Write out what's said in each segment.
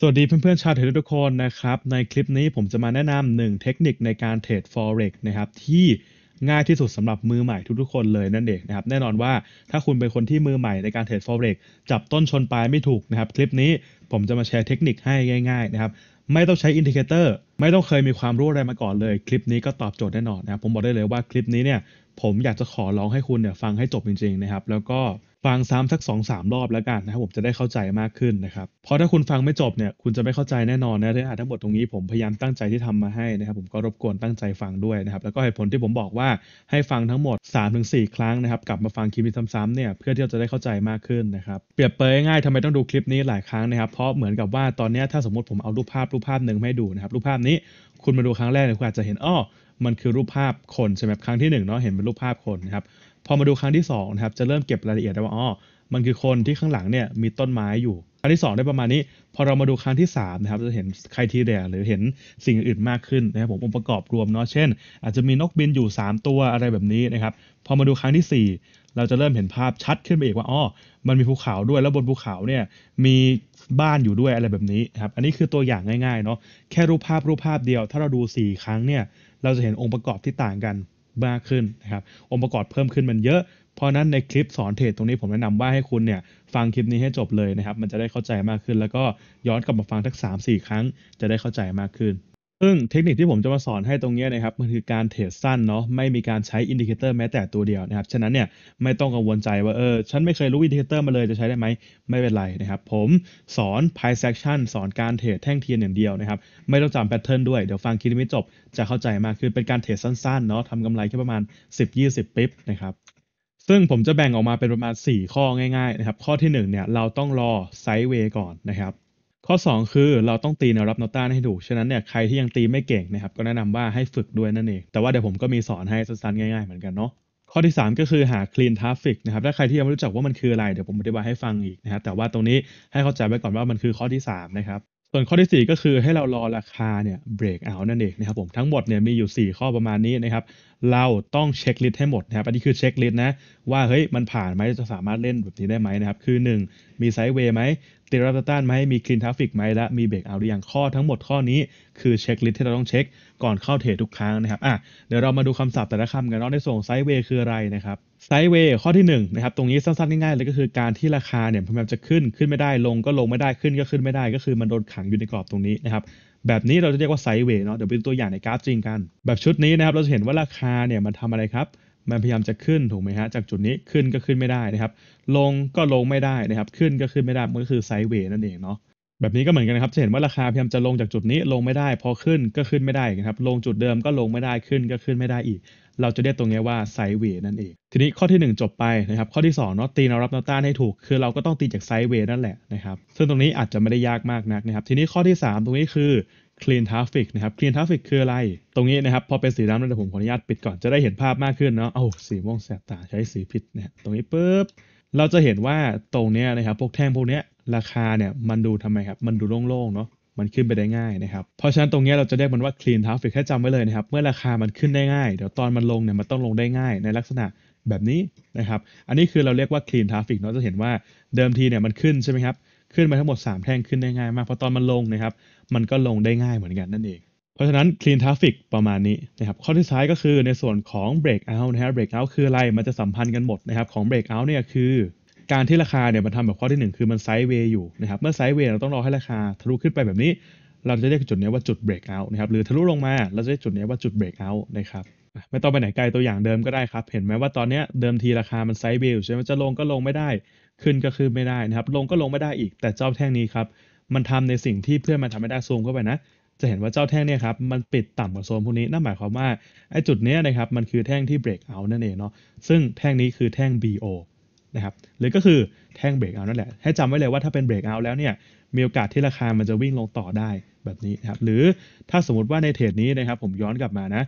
สวัสดีเพื่อนๆชาวเทรดทุกคนนะครับ ในคลิปนี้ผมจะมาแนะนำหนึ่งเทคนิคในการเทรด forex นะครับที่ง่ายที่สุดสำหรับมือใหม่ทุกๆคนเลยนั่นเองนะครับแน่นอนว่าถ้าคุณเป็นคนที่มือใหม่ในการเทรด forex จับต้นชนปลายไม่ถูกนะครับคลิปนี้ผมจะมาแชร์เทคนิคให้ง่ายๆนะครับไม่ต้องใช้ indicator ไม่ต้องเคยมีความรู้อะไรมาก่อนเลย คลิปนี้ก็ตอบโจทย์แน่นอนนะครับผมบอกได้เลยว่าคลิปนี้เนี่ยผมอยากจะขอร้องให้คุณเนี่ยฟังให้จบจริงๆนะครับแล้วก็ ฟังซ้ำสัก2อสรอบแล้วกันนะครับผมจะได้เข้าใจมากขึ้นนะครับเพราะถ้าคุณฟังไม่จบเนี่ยคุณจะไม่เข้าใจแน่นอนนะเนื้อหาทั้งหมดตรงนี้ผมพยายามตั้งใจที่ทำมาให้นะครับผมก็รบกวนตั้งใจฟังด้วยนะครับแล้วก็เหตุผลที่ผมบอกว่าให้ฟังทั้งหมด 3-4 ครั้งนะครับกลับมาฟังคลิปนี้ซ้ำๆเนี่ยเพื่อที่เราจะได้เข้าใจมากขึ้นนะครับเปรียบเปรยง่ายทำไมต้องดูคลิปนี้หลายครั้งนะครับเพราะเหมือนกับว่าตอนนี้ถ้าสมมติผมเอารูปภาพรูปภาพหนึ่งให้ดูนะครับรูปภาพนี้คุณมาดูครั้งแรกเนี่ยคุณอาจจะเห็นอ้อมันคือรูปภาพคนใช่ไหมครั้งที่1เนาะเห็นเป็นรูปภาพคนนะครับ พอมาดูครั้งที่2นะครับจะเริ่มเก็บรายละเอียดได้ว่าอ๋อมันคือคนที่ข้างหลังเนี่ยมีต้นไม้อยู่ ครั้งที่ 2 ได้ประมาณนี้ พอเรามาดูครั้งที่3นะครับจะเห็นใครทีเดียหรือเห็นสิ่งอื่นมากขึ้นนะครับผมองค์ประกอบรวมเนาะเช่น อาจจะมีนกบินอยู่ 3 ตัวอะไรแบบนี้นะครับพอมาดูครั้งที่ 4 เราจะเริ่มเห็นภาพชัดขึ้นไปอีกว่าอ๋อมันมีภูเขาด้วยแล้วบนภูเขาเนี่ยมีบ้านอยู่ด้วยอะไรแบบนี้ครับอันนี้คือตัวอย่างง่ายๆเนาะแค่รูปภาพรูปภาพเดียว ถ้าเราดู 4 ครั้งเนี่ยเราจะเห็นองค์ประกอบที่ต่างกัน มากขึ้นนะครับองค์ประกอบเพิ่มขึ้นมันเยอะ เพราะนั้นในคลิปสอนเทรดตรงนี้ผมแนะนำว่าให้คุณเนี่ยฟังคลิปนี้ให้จบเลยนะครับ มันจะได้เข้าใจมากขึ้น แล้วก็ย้อนกลับมาฟังสัก3-4 ครั้งจะได้เข้าใจมากขึ้น ซึ่งเทคนิคที่ผมจะมาสอนให้ตรงนี้นะครับ มันคือการเทรดสั้นเนาะ ไม่มีการใช้ indicator แม้แต่ตัวเดียวนะครับ ฉะนั้นเนี่ยไม่ต้องกังวลใจว่า เออ ฉันไม่เคยรู้ indicator มาเลยจะใช้ได้ไหม ไม่เป็นไรนะครับ ผมสอน price action สอนการเทรดแท่งเทียนอย่างเดียวนะครับ ไม่ต้องจำแพทเทิร์นด้วย เดี๋ยวฟังคลิปนี้จบจะเข้าใจมากขึ้นเป็นการเทรดสั้นๆเนาะทำกำไรแค่ประมาณ 10-20ปิ๊บนะครับซึ่งผมจะแบ่งออกมาเป็นประมาณ 4 ข้อง่ายๆนะครับ ข้อที่1เนี่ยเราต้องรอไซด์เวย์ก่อนนะครับ ข้อ 2 คือเราต้องตีแนวรับแนวต้านให้ถูก ฉะนั้นเนี่ยใครที่ยังตีไม่เก่งนะครับก็แนะนำว่าให้ฝึกด้วยนั่นเอง แต่ว่าเดี๋ยวผมก็มีสอนให้สั้นๆง่ายๆเหมือนกันเนาะข้อที่ 3 ก็คือหา clean traffic นะครับ ถ้าใครที่ยังไม่รู้จักว่ามันคืออะไร เดี๋ยวผมอธิบายให้ฟังอีกนะครับ แต่ว่าตรงนี้ให้เข้าใจไว้ก่อนว่ามันคือข้อที่ 3 นะครับ ส่วนข้อที่ 4 ก็คือให้เรารอราคาเนี่ย break out นั่นเองนะครับผมทั้งหมดเนี่ยมีอยู่ 4 ข้อประมาณนี้นะครับเราต้อง checklist ให้หมดนะครับอันนี้คือ checklist นะว่าเฮ้ยมันผ่านไหมจะสามารถเล่นแบบนี้ได้ไหมนะครับคือ 1 มี sideway ไหมตีรับต้านไหมมี clean traffic ไหมและมี break out หรือยังข้อทั้งหมดข้อนี้คือ checklist ที่เราต้องเช็ค ก่อนเข้าเทรดทุกครั้งนะครับอะเดี๋ยวเรามาดูคำศัพท์แต่ละคำกันเนาะในส่วน sideway คืออะไรนะครับไซด์เวย์ข้อที่1นนะครับตรงนี้สั้นๆง่ายๆเลยก็คือการที่ราคาเนี่ยพยายามจะขึ้นขึ้นไม่ได้ลงก็ลงไม่ได้ขึ้นก็ขึ้นไม่ได้ ก็คือมันโดนขังอยู่ในกรอบตรงนี้นะครับแบบนี้เราจะเรียกว่าไซด์เวย์เนาะเดี๋ยวเป็นตัวอย่างในกราฟจริงกัน แบบชุดนี้นะครับเราจะเห็นว่าราคาเนี่ยมันทำอะไรครับมันพยายามจะขึ้นถูกไหมฮะจากจุดนี้ขึ้นก็ขึ้นไม่ได้นะครับ ลงก็ลงไม่ได้นะครับ ขึ้นก็ขึ้นไม่ได้มันก็คือไซด์เวย์นั่นเองเนาะ แบบนี้ก็เหมือนกันนะครับจะเห็นว่าราคาพยายามจะลงจากจุดนี้ลงไม่ได้ พอขึ้นก็ขึ้นไม่ได้นะครับ ลงจุดเดิมก็ลงไม่ได้ขึ้นก็ขึ้นไม่ได้อีก เราจะเรียกตรงนี้ว่าไซด์เวย์นั่นเอง ทีนี้ข้อที่ 1 จบไปนะครับข้อที่2เนาะตีแนวรับแนวต้านให้ถูก คือเราก็ต้องตีจากไซด์เวย์นั่นแหละนะครับซึ่งตรงนี้อาจจะไม่ได้ยากมากนักนะครับ ทีนี้ข้อที่ 3 ตรงนี้คือ clean traffic นะครับ clean traffic คืออะไร ตรงนี้นะครับ พอเป็นสีดำแล้วเดี๋ยวผมขออนุญาตปิดก่อนจะได้เห็นภาพมากขึ้นเนาะโอ้สีม่วงแสบตาใช้สีผิดเนี่ยตรงนี้ปุ๊บเราจะเห็นว่าตรงนี้นะครับพวกแท่งพวกนี้ ราคาเนี่ยมันดูทำไมครับ มันดูโล่งๆเนาะมันขึ้นไปได้ง่ายนะครับ เพราะฉะนั้นตรงนี้เราจะเรียกมันว่า clean traffic ให้จำไว้เลยนะครับ เมื่อราคามันขึ้นได้ง่าย เดี๋ยวตอนมันลงเนี่ยมันต้องลงได้ง่ายในลักษณะแบบนี้นะครับ อันนี้คือเราเรียกว่า clean traffic เนาะจะเห็นว่าเดิมทีเนี่ยมันขึ้นใช่ไหมครับ ขึ้นมาทั้งหมด 3 แท่งขึ้นได้ง่ายมาก พอตอนมันลงนะครับ มันก็ลงได้ง่ายเหมือนกันนั่นเอง เพราะฉะนั้น clean traffic ประมาณนี้นะครับ ข้อที่ท้ายก็คือในส่วนของ breakout นะครับ breakout คืออะไร มันจะสัมพันธ์กันหมดนะครับ ของ breakout เนี่ยคือ การที่ราคาเนี่ยมันทำแบบข้อที่ 1 คือมันไซด์เวย์อยู่นะครับเมื่อไซด์เวย์เราต้องรอให้ราคาทะลุขึ้นไปแบบนี้ เราจะเรียกจุดนี้ว่าจุด breakout นะครับหรือทะลุลงมาเราจะเรียกจุดนี้ว่าจุด breakout นะครับไม่ต้องไปไหนไกลตัวอย่างเดิมก็ได้ครับ เห็นไหมว่าตอนนี้เดิมทีราคามันไซด์เวย์อยู่ใช่ไหมจะลงก็ลงไม่ได้ ขึ้นก็ขึ้นไม่ได้นะครับลงก็ลงไม่ได้อีก แต่เจ้าแท่งนี้ครับมันทำในสิ่งที่เพื่อนมันทำไม่ได้ซูมเข้าไปนะจะเห็นว่าเจ้าแท่งเนี่ยครับมันปิดต่ำกว่าโซนพวกนี้นั่นหมายความว่าไอ้จุดนี้นะครับมันคือแท่งที่ break out นั่นเองเนาะซึ่งแท่งนี้คือแท่ง BO นะครับหรือก็คือแท่ง break out นั่นแหละ ให้จำไว้เลยว่าถ้าเป็น break out แล้วเนี่ยมีโอกาสที่ราคามันจะวิ่งลงต่อได้แบบนี้นะครับหรือถ้าสมมติว่าในเทรดนี้นะครับผมย้อนกลับมานะ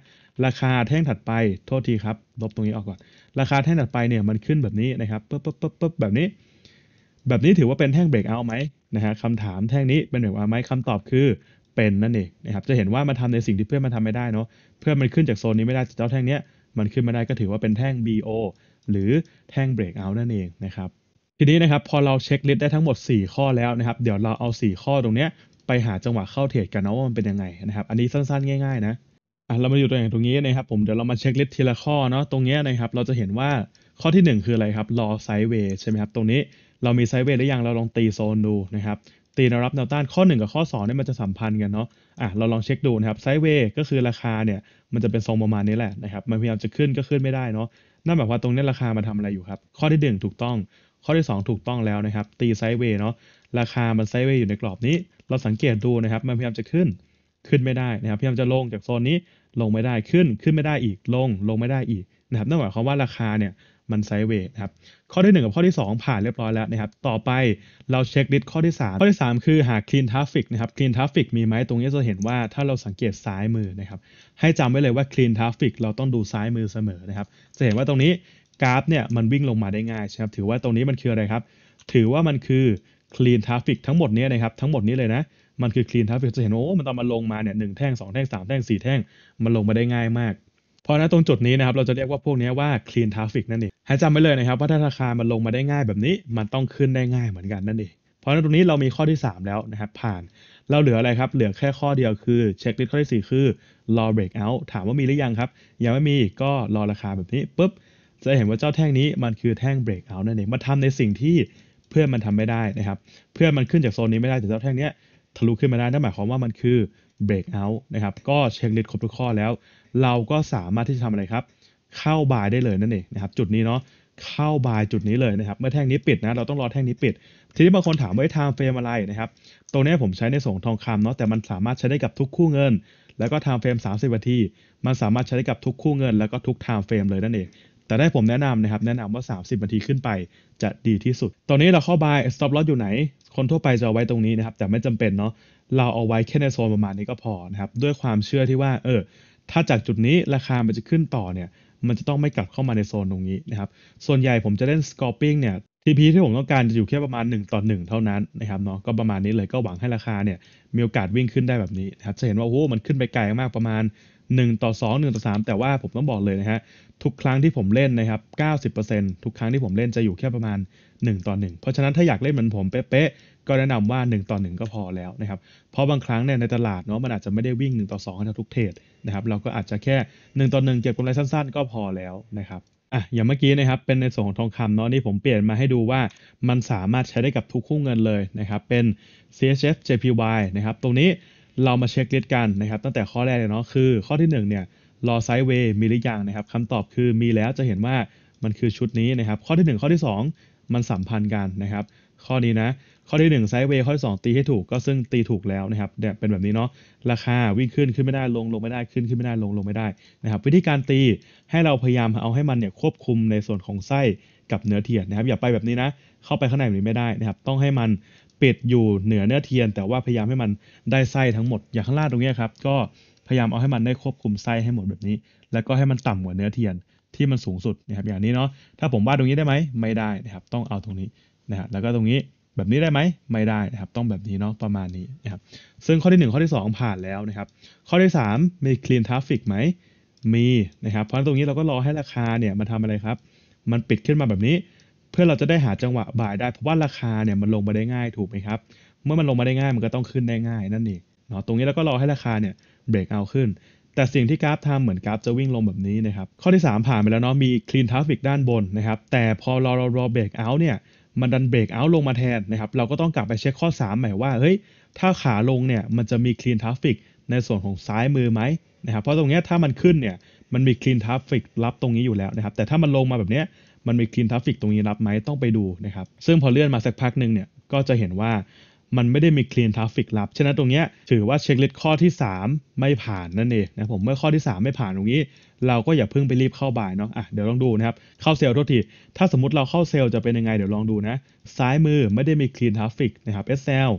ราคาแท่งถัดไปโทษทีครับลบตรงนี้ออกก่อน ราคาแท่งถัดไปเนี่ยมันขึ้นแบบนี้นะครับปุ๊บปุ๊บปุ๊บปุ๊บแบบนี้ แบบนี้ถือว่าเป็นแท่งเบรกเอาไหมนะฮะคำถามแท่งนี้เป็นเบรกเอาไหมคำตอบคือเป็นนั่นเองนะครับจะเห็นว่ามันทาในสิ่งที่เพื่อนมันทำไม่ได้เนาะเพื่อนมันขึ้นจากโซนนี้ไม่ได้เจ้าแท่งเนี้ยมันขึ้นมาได้ก็ถือว่าเป็นแท่ง BO หรือแท่งเบรกเอานั่นเองนะครับ ทีนี้นะครับพอเราเช็คลิสต์ได้ทั้งหมด 4 ข้อแล้วนะครับ เดี๋ยวเราเอา 4 ข้อตรงเนี้ยไปไปหาจังหวะเข้าเทรดกันนะว่ามันเป็นยังไงนะครับ อันนี้สั้นๆ ง่ายๆนะอะเรามาอยู่ตัวอย่างตรงนี้นะครับผมเดี๋ยวเรามา checklist ทีละข้อเนาะตรงนี้นะครับเราจะเห็นว่าข้อที่ 1 คืออะไรครับรอ sideway ใช่ไหมครับตรงนี้เรามี sideway หรือยังเราลองตีโซนดูนะครับตีแนวรับแนวต้านข้อ 1 กับข้อ2เนี่ยมันจะสัมพันธ์กันเนาะอะเราลองเช็คดูนะครับ sideway ก็คือราคาเนี่ยมันจะเป็นทรงประมาณนี้แหละนะครับมันพยายามจะขึ้นก็ขึ้นไม่ได้เนาะ นั่นหมายความว่าตรงนี้ราคามาทำอะไรอยู่ครับ ข้อที่ 1 ถูกต้อง ข้อที่ 2 ถูกต้องแล้วนะครับ ตี sideway เนาะ ราคามัน sideway อยู่ในกรอบนี้ เราสังเกตดูนะครับ มันพยายามจะขึ้น ขึ้นไม่ได้นะครับ พยายามจะลงจากโซนนี้ ลงไม่ได้ ขึ้น ขึ้นไม่ได้อีก ลง ลงไม่ได้อีกนะครับ นั่นหมายความว่าราคาเนี่ย มัน sideway นะครับข้อที่ 1 กับข้อที่ 2 ผ่านเรียบร้อยแล้วนะครับต่อไปเรา checklist ข้อที่ 3 ข้อที่ 3 คือหา clean traffic นะครับ clean traffic มีไหมตรงนี้จะเห็นว่าถ้าเราสังเกตซ้ายมือนะครับให้จำไว้เลยว่า clean traffic เราต้องดูซ้ายมือเสมอนะครับจะเห็นว่าตรงนี้กราฟเนี่ยมันวิ่งลงมาได้ง่ายใช่ครับถือว่าตรงนี้มันคืออะไรครับถือว่ามันคือ clean traffic ทั้งหมดนี้นะครับทั้งหมดนี้เลยนะมันคือ clean traffic จะเห็นโอ้มันตอนมาลงมาเนี่ยหนึ่งแท่งสองแท่งสามแท่งสี่แท่ง มันลงมาได้ง่ายมาก เพราะนั้นตรงจุดนี้นะครับเราจะเรียกว่าพวกนี้ว่า clean traffic นั่นเองให้จำไว้เลยนะครับว่าถ้าราคามันลงมาได้ง่ายแบบนี้ มันต้องขึ้นได้ง่ายเหมือนกันนั่นเองเพราะนั้นตรงนี้เรามีข้อที่ 3 แล้วนะครับผ่านเราเหลืออะไรครับ เหลือแค่ข้อเดียวคือเช็คลิสต์ข้อที่ 4 คือรอ break out ถามว่ามีหรือยังครับ ยังไม่มีก็รอราคาแบบนี้ปุ๊บจะเห็นว่าเจ้าแท่งนี้มันคือแท่ง break out นั่นเองมาทำในสิ่งที่เพื่อนมันทำไม่ได้นะครับ เพื่อนมันขึ้นจากโซนนี้ไม่ได้แต่เจ้าแท่งเนี้ยทะลุขึ้นมาได้นั่นหมายความว่ามันคือ break out นะครับ ก็ checklist ครบทุกข้อแล้ว เราก็สามารถที่จะทำอะไรครับ เข้า buy ได้เลยนั่นเองนะครับ จุดนี้เนาะเข้า buy จุดนี้เลยนะครับ เมื่อแท่งนี้ปิดนะเราต้องรอแท่งนี้ปิด ทีนี้บางคนถามว่า time frame อะไรนะครับ ตรงนี้ผมใช้ในส่วนทองคำเนาะแต่มันสามารถใช้ได้กับทุกคู่เงิน แล้วก็ time frame 30นาทีมันสามารถใช้ได้กับทุกคู่เงิน แล้วก็ทุก time frame เลยนั่นเองแต่ให้ผมแนะนำนะครับแนะนำว่า 30นาทีขึ้นไปจะดีที่สุด ตอนนี้เราเข้า buy stop loss อยู่ไหน คนทั่วไปจะเอาไว้ตรงนี้นะครับ แต่ไม่จำเป็นเนาะ เราเอาไว้แค่ในโซนประมาณนี้ก็พอนะครับด้วยความเชื่อที่ว่าเออถ้าจากจุดนี้ราคามันจะขึ้นต่อเนี่ยมันจะต้องไม่กลับเข้ามาในโซนตรงนี้นะครับส่วนใหญ่ผมจะเล่น scalping เนี่ย TP ที่ผมต้องการจะอยู่แค่ประมาณ 1 ต่อ 1 เท่านั้นนะครับเนาะก็ประมาณนี้เลยก็หวังให้ราคาเนี่ยมีโอกาสวิ่งขึ้นได้แบบนี้นะครับจะเห็นว่าโอ้โหมันขึ้นไปไกลมากประมาณ 1 ต่อ 2 1 ต่อ 3 แต่ว่าผมต้องบอกเลยนะฮะ ทุกครั้งที่ผมเล่นนะครับ 90%ทุกครั้งที่ผมเล่นจะอยู่แค่ประมาณ 1 ต่อ 1 เพราะฉะนั้นถ้าอยากเล่นเหมือนผมเป๊ะๆ ก็แนะนำว่า 1 ต่อ 1 ก็พอแล้วนะครับ เพราะบางครั้งเนี่ยในตลาดเนาะมันอาจจะไม่ได้วิ่ง 1 ต่อ2ให้ทุกเทรดนะครับ เราก็อาจจะแค่ 1 ต่อ 1 เก็บกำไรสั้นๆ ก็พอแล้วนะครับอะอย่างเมื่อกี้นะครับเป็นในส่วนของทองคำเนาะนี่ผมเปลี่ยนมาให้ดูว่ามันสามารถใช้ได้กับทุกคู่เงินเลยนะครับเป็น CHF JPY นะครับตรงนี้ เรามา checklist กันนะครับตั้งแต่ข้อแรกเลยเนาะคือข้อที่1เนี่ยรอ sideway มีหรือยังนะครับคำตอบคือมีแล้วจะเห็นว่ามันคือชุดนี้นะครับ ข้อที่ 1 ข้อที่ 2 มันสัมพันธ์กันนะครับ ข้อนี้นะ ข้อที่ 1 sideway ข้อที่ 2 ตีให้ถูกก็ซึ่งตีถูกแล้วนะครับเนี่ยเป็นแบบนี้เนาะราคาวิ่งขึ้นขึ้นไม่ได้ลงลงไม่ได้ขึ้นขึ้นไม่ได้ลงลงไม่ได้นะครับวิธีการตีให้เราพยายามเอาให้มันเนี่ยควบคุมในส่วนของไส้กับเนื้อเทียนนะครับอย่าไปแบบนี้นะเข้าไปข้างในแบบนี้ไม่ได้นะครับต้องให้มัน ปิดอยู่เหนือเนื้อเทียน แต่ว่าพยายามให้มันได้ไส้ทั้งหมด อย่างข้างล่างตรงนี้ครับก็พยายามเอาให้มันได้ควบคุมไส้ให้หมดแบบนี้ แล้วก็ให้มันต่ำกว่าเนื้อเทียนที่มันสูงสุดนะครับอย่างนี้เนาะถ้าผมวาดตรงนี้ได้ไหมไม่ได้นะครับต้องเอาตรงนี้นะฮะแล้วก็ตรงนี้แบบนี้ได้ไหมไม่ได้นะครับต้องแบบนี้เนาะประมาณนี้นะครับซึ่งข้อที่ 1 ข้อที่ 2 ผ่านแล้วนะครับข้อที่ 3 มี clean traffic ไหมมีนะครับเพราะตรงนี้เราก็รอให้ราคาเนี่ยมันทำอะไรครับ มันปิดขึ้นมาแบบนี้ เพื่อเราจะได้หาจังหวะบ่ายได้เพราะว่าราคาเนี่ยมันลงมาได้ง่ายถูกไหมครับ เมื่อมันลงมาได้ง่ายมันก็ต้องขึ้นได้ง่ายนั่นเองเนาะตรงนี้เราก็รอให้ราคาเนี่ยเบรกเอาขึ้น แต่สิ่งที่กราฟทำเหมือนกราฟจะวิ่งลงแบบนี้นะครับ ข้อที่ 3 ผ่านไปแล้วเนาะมี clean traffic ด้านบนนะครับ แต่พอรอรอรอเบรกเอาเนี่ยมันดันเบรกเอาลงมาแทนนะครับเราก็ต้องกลับไปเช็คข้อ 3 ใหม่ว่าเฮ้ยถ้าขาลงเนี่ยมันจะมี clean traffic ในส่วนของซ้ายมือไหมนะครับเพราะตรงนี้ถ้ามันขึ้นเนี่ยมันมี clean traffic รับตรงนี้อยู่แล้วนะครับแต่ถ้ามันลงมาแบบนี้ มันมี clean traffic ตรงนี้รับไหมต้องไปดูนะครับ ซึ่งพอเลื่อนมาสักพักหนึ่งเนี่ยก็จะเห็นว่ามันไม่ได้มี clean traffic รับ ฉะนั้นตรงนี้ถือว่าเช็คลิสต์ข้อที่ 3 ไม่ผ่านนั่นเองนะผม เมื่อข้อที่ 3 ไม่ผ่านตรงนี้ เราก็อย่าเพิ่งไปรีบเข้าบ่ายเนาะ อะ เดี๋ยวลองดูนะครับ เข้าเซลล์โทษที ถ้าสมมติเราเข้าเซลล์จะเป็นยังไง เดี๋ยวลองดูนะ ซ้ายมือไม่ได้มี clean traffic นะครับ SL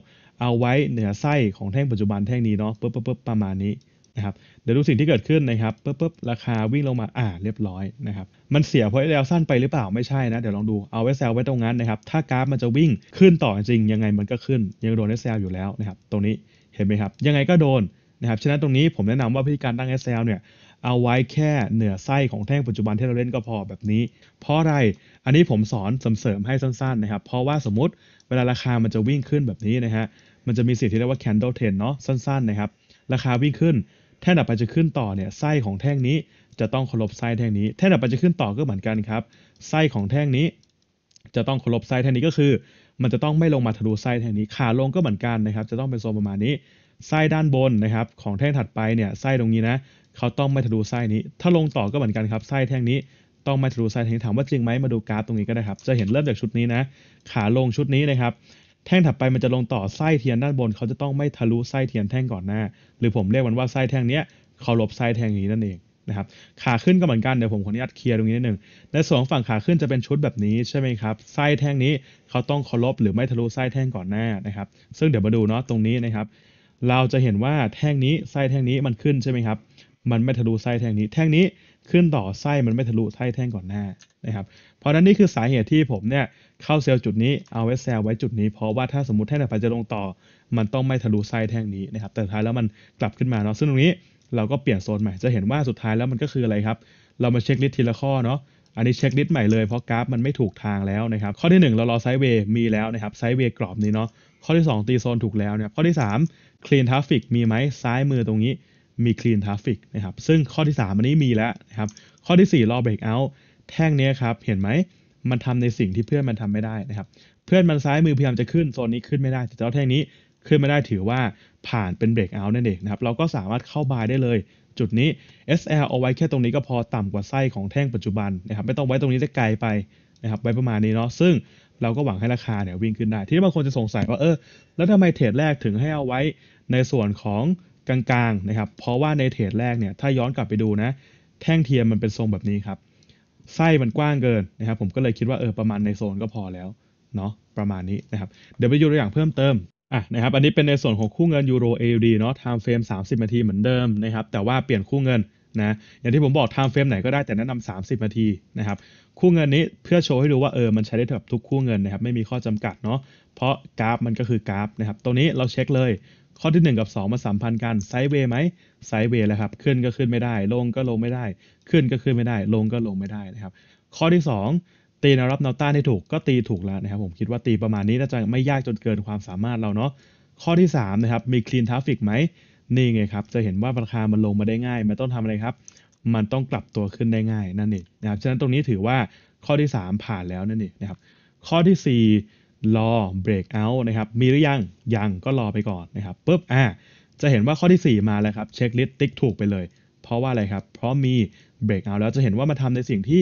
เอาไว้เหนือไส้ของแท่งปัจจุบันแท่งนี้เนาะปุ๊บปุ๊บปุ๊บประมาณนี้ นะครับเดี๋ยวดูสิ่งที่เกิดขึ้นนะครับปุ๊บปุ๊บราคาวิ่งลงมาอ่าเรียบร้อยนะครับมันเสียเพราะ SL สั้นไปหรือเปล่าไม่ใช่นะ เดี๋ยวลองดูเอา SL ไว้ตรงนั้นนะครับถ้ากราฟมันจะวิ่งขึ้นต่อจริงยังไงมันก็ขึ้น ยังโดน SL อยู่แล้วนะครับตรงนี้เห็นไหมครับ ยังไงก็โดนนะครับฉะนั้นตรงนี้ผมแนะนำว่าวิธีการตั้ง SL เนี่ยเอาไว้แค่เหนือไส้ของแท่งปัจจุบันที่เราเล่นก็พอแบบนี้ เพราะอะไรอันนี้ผมสอนเสริมๆให้สั้นๆนะครับเพราะว่าสมมติเวลาราคามันจะวิ่งขึ้นแบบนี้นะฮะมันจะมีสิ่งที่เรียกว่า candle trend เนาะสั้นๆนะครับราคาวิ่งขึ้น แท่งถัดไปจะขึ้นต่อเนี่ยไส้ของแท่งนี้จะต้องเคารพไส้แท่งนี้ แท่งถัดไปจะขึ้นต่อก็เหมือนกันครับ ไส้ของแท่งนี้ จะต้องเคารพไส้แท่งนี้ก็คือ มันจะต้องไม่ลงมาทะลุไส้แท่งนี้ ขาลงก็เหมือนกันนะครับ จะต้องเป็นโซนประมาณนี้ ไส้ด้านบนนะครับ ของแท่งถัดไปเนี่ยไส้ตรงนี้นะ เขาต้องไม่ทะลุไส้นี้ ถ้าลงต่อก็เหมือนกันครับ ไส้แท่งนี้ต้องไม่ทะลุไส้แท่งนี้ถามว่าจริงไหมมาดูกราฟตรงนี้ก็ได้ครับ จะเห็นเริ่มจากชุดนี้นะ ขาลงชุดนี้นะครับ แท่งถัดไปมันจะลงต่อไส้เทียนด้านบน เขาจะต้องไม่ทะลุไส้เทียนแท่งก่อนหน้า หรือผมเรียกมันว่าไส้แท่งเนี้ยเคารพไส้แท่งนี้นั่นเองนะครับขาขึ้นก็เหมือนกันเดี๋ยวผมขออนุญาตเคลียร์ตรงนี้นิดหนึ่งในส่วนของฝั่งขาขึ้นจะเป็นชุดแบบนี้ใช่ไหมครับไส้แท่งนี้เขาต้องเคารพหรือไม่ทะลุไส้แท่งก่อนหน้านะครับ ซึ่งเดี๋ยวมาดูเนาะตรงนี้นะครับ เราจะเห็นว่าแท่งนี้ไส้แท่งนี้มันขึ้นใช่ไหมครับ มันไม่ทะลุไส้แท่งนี้ แท่งนี้ ขึ้นต่อไส้มันไม่ทะลุไส้แท่งก่อนหน้านะครับ เพราะนั้นนี่คือสาเหตุที่ผมเนี่ยเข้าเซลล์จุดนี้เอาไว้แซลไว้จุดนี้ เพราะว่าถ้าสมมติแท่งถัดไปจะลงต่อ มันต้องไม่ทะลุไส้แท่งนี้นะครับ แต่สุดท้ายแล้วมันกลับขึ้นมาเนาะซึ่งตรงนี้เราก็เปลี่ยนโซนใหม่จะเห็นว่าสุดท้ายแล้วมันก็คืออะไรครับ เรามาเช็คลิสต์ทีละข้อเนาะอันนี้ checklist ใหม่เลยเพราะกราฟมันไม่ถูกทางแล้วนะครับ ข้อที่ 1 เรารอ sideway มีแล้วนะครับ sideway กรอบนี้เนาะข้อที่ 2 ตีโซนถูกแล้วนะครับข้อที่ 3 clean traffic มีไหมซ้ายมือตรงนี้ มี clean traffic นะครับ ซึ่งข้อที่ 3 อันนี้มีแล้วนะครับ ข้อที่ 4 รอ break out แท่งนี้ครับ เห็นไหม มันทำในสิ่งที่เพื่อนมันทำไม่ได้นะครับ เพื่อนมันซ้ายมือพยายามจะขึ้น โซนนี้ขึ้นไม่ได้ แต่เจ้าแท่งนี้ขึ้นมาได้ถือว่าผ่านเป็น break out นั่นเองนะครับ เราก็สามารถเข้า buy ได้เลย จุดนี้ SL เอาไว้แค่ตรงนี้ก็พอต่ำกว่าไส้ของแท่งปัจจุบันนะครับ ไม่ต้องไว้ตรงนี้ได้ไกลไปนะครับ ไว้ประมาณนี้เนาะ ซึ่งเราก็หวังให้ราคาเนี่ยวิ่งขึ้นได้ ที่บางคนจะสงสัยว่าเออ แล้วทำไมเทรดแรกถึงให้เอาไว้ในส่วนของ กลางๆนะครับ เพราะว่าในเทรดแรกเนี่ยถ้าย้อนกลับไปดูนะ แท่งเทียมมันเป็นทรงแบบนี้ครับ ไส้มันกว้างเกินนะครับ ผมก็เลยคิดว่าเออประมาณในโซนก็พอแล้วเนาะประมาณนี้นะครับ เดี๋ยวไปดูตัวอย่างเพิ่มเติมอะนะครับ อันนี้เป็นในส่วนของคู่เงินยูโร AUD เนาะ time frame 30 นาทีเหมือนเดิมนะครับ แต่ว่าเปลี่ยนคู่เงินนะอย่างที่ผมบอก time frame ไหนก็ได้แต่แนะนำ30 นาทีนะครับ คู่เงินนี้เพื่อโชว์ให้ดูว่าเออมันใช้ได้กับทุกคู่เงินนะครับ ไม่มีข้อจำกัดเนาะเพราะกราฟมันก็คือกราฟนะครับตรงนี้เราเช็คเลย ข้อที่ 1 กับ 2 มาสัมพันธ์กันไซด์เวย์ไหมไซด์เวย์แล้วครับขึ้นก็ขึ้นไม่ได้ ลงก็ลงไม่ได้ ขึ้นก็ขึ้นไม่ได้ ลงก็ลงไม่ได้นะครับ ข้อที่ 2 ตีแนวรับแนวต้านให้ถูกก็ตีถูกแล้วนะครับ ผมคิดว่าตีประมาณนี้น่าจะไม่ยากจนเกินความสามารถเราเนาะข้อที่3นะครับมี clean traffic ไหมนี่ไงครับ จะเห็นว่าราคามันลงมาได้ง่าย มันต้องทำอะไรครับ มันต้องกลับตัวขึ้นได้ง่ายนั่นเองนะครับฉะนั้นตรงนี้ถือว่าข้อที่ 3 ผ่านแล้วนั่นเองนะครับข้อที่ 4 รอ break out นะครับ มีหรือยัง ยังก็รอไปก่อนนะครับปุ๊บอ่า จะเห็นว่าข้อที่ 4 มาแล้วครับ เช็คลิสต์ติ๊กถูกไปเลย เพราะว่าอะไรครับ เพราะมี break out แล้วจะเห็นว่ามันทำในสิ่งที่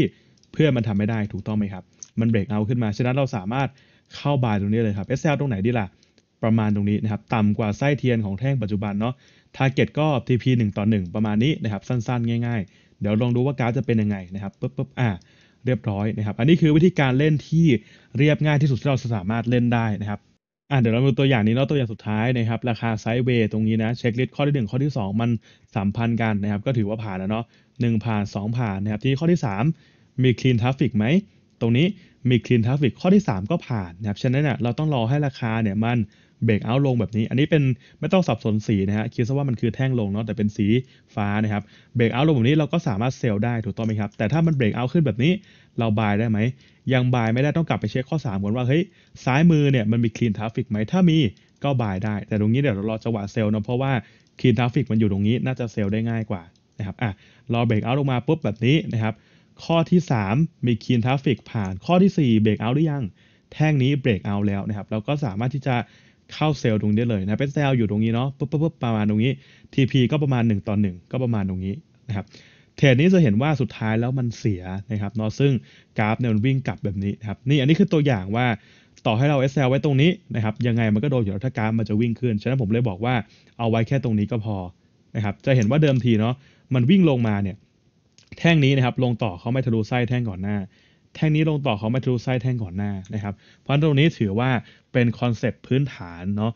เพื่อนมันทำไม่ได้ถูกต้องไหมครับ มัน break out ขึ้นมา ฉะนั้นเราสามารถเข้าบายตรงนี้เลยครับ SL ตรงไหนดีล่ะ ประมาณตรงนี้นะครับ ต่ำกว่าไส้เทียนของแท่งปัจจุบันเนาะ target ก็ TP 1ต่อ1ประมาณนี้นะครับ สั้นๆ ง่าย ๆ เดี๋ยวลองดูว่ากราฟจะเป็นยังไงนะครับปุ๊บปุ๊บอ่า เรียบร้อยนะครับ อันนี้คือวิธีการเล่นที่เรียบง่ายที่สุดที่เราสามารถเล่นได้นะครับอ่าเดี๋ยวเราดูตัวอย่างนี้เนาะตัวอย่างสุดท้ายนะครับ ราคาไซด์เวย์ตรงนี้นะเช็คลิสต์ข้อที่ 1 ข้อที่ 2 มันสัมพันธ์กันนะครับ ก็ถือว่าผ่านแล้วเนาะหนึ่งผ่าน 2 ผ่านนะครับ ที่ข้อที่ 3 มี clean traffic ไหม ตรงนี้มี clean traffic ข้อที่ 3 ก็ผ่านนะครับ ฉะนั้นเนี่ยเราต้องรอให้ราคาเนี่ยมัน เบรกเอาท์ลงแบบนี้ อันนี้เป็นไม่ต้องสับสนสีนะฮะคิดซะว่ามันคือแท่งลงเนาะแต่เป็นสีฟ้านะครับเบรกเอาท์ลงแบบนี้เราก็สามารถเซลล์ได้ถูกต้องไหมครับแต่ถ้ามันเบรกเอาท์ขึ้นแบบนี้เราบายได้ไหมยังบายไม่ได้ต้องกลับไปเช็คข้อ3ก่อนว่าเฮ้ยซ้ายมือเนี่ยมันมี clean traffic ไหมถ้ามีก็บายได้ แต่ตรงนี้เดี๋ยวเรารอจังหวะเซลล์นะเพราะว่า clean traffic มันอยู่ตรงนี้น่าจะเซลล์ได้ง่ายกว่านะครับอะรอเบรกเอาท์ลงมาปุ๊บแบบนี้นะครับข้อที่ 3 มี clean traffic ผ่านข้อที่ 4 เบรกเอาท์หรือยัง แท่งนี้เบรกเอาท์แล้วนะครับ เราก็สามารถที่จะ เข้าเซลล์ตรงนี้เลยนะเป็นเซลล์อยู่ตรงนี้เนาะปุ๊บปุ๊บปุ๊บประมาณตรงนี้ TP ก็ประมาณ 1 ต่อ 1 ก็ประมาณตรงนี้นะครับเทรดนี้จะเห็นว่าสุดท้ายแล้วมันเสียนะครับเนาะซึ่งกราฟเนี่ยมันวิ่งกลับแบบนี้นครับนี่อันนี้คือตัวอย่างว่าต่อให้เรา SL ไว้ตรงนี้นะครับยังไงมันก็โดนอยู่แล้วถ้ากราฟมันจะวิ่งขึ้น ฉะนั้นผมเลยบอกว่าเอาไว้แค่ตรงนี้ก็พอนะครับจะเห็นว่าเดิมทีเนาะมันวิ่งลงมาเนี่ยแท่งนี้นะครับลงต่อเขาไม่ทะลุไส้แท่งก่อนหน้า แท่งนี้ลงต่อเขาไม่ทะลุไส้แท่งก่อนหน้านะครับ เพราะตรงนี้ถือว่าเป็นคอนเซปต์พื้นฐานเนาะ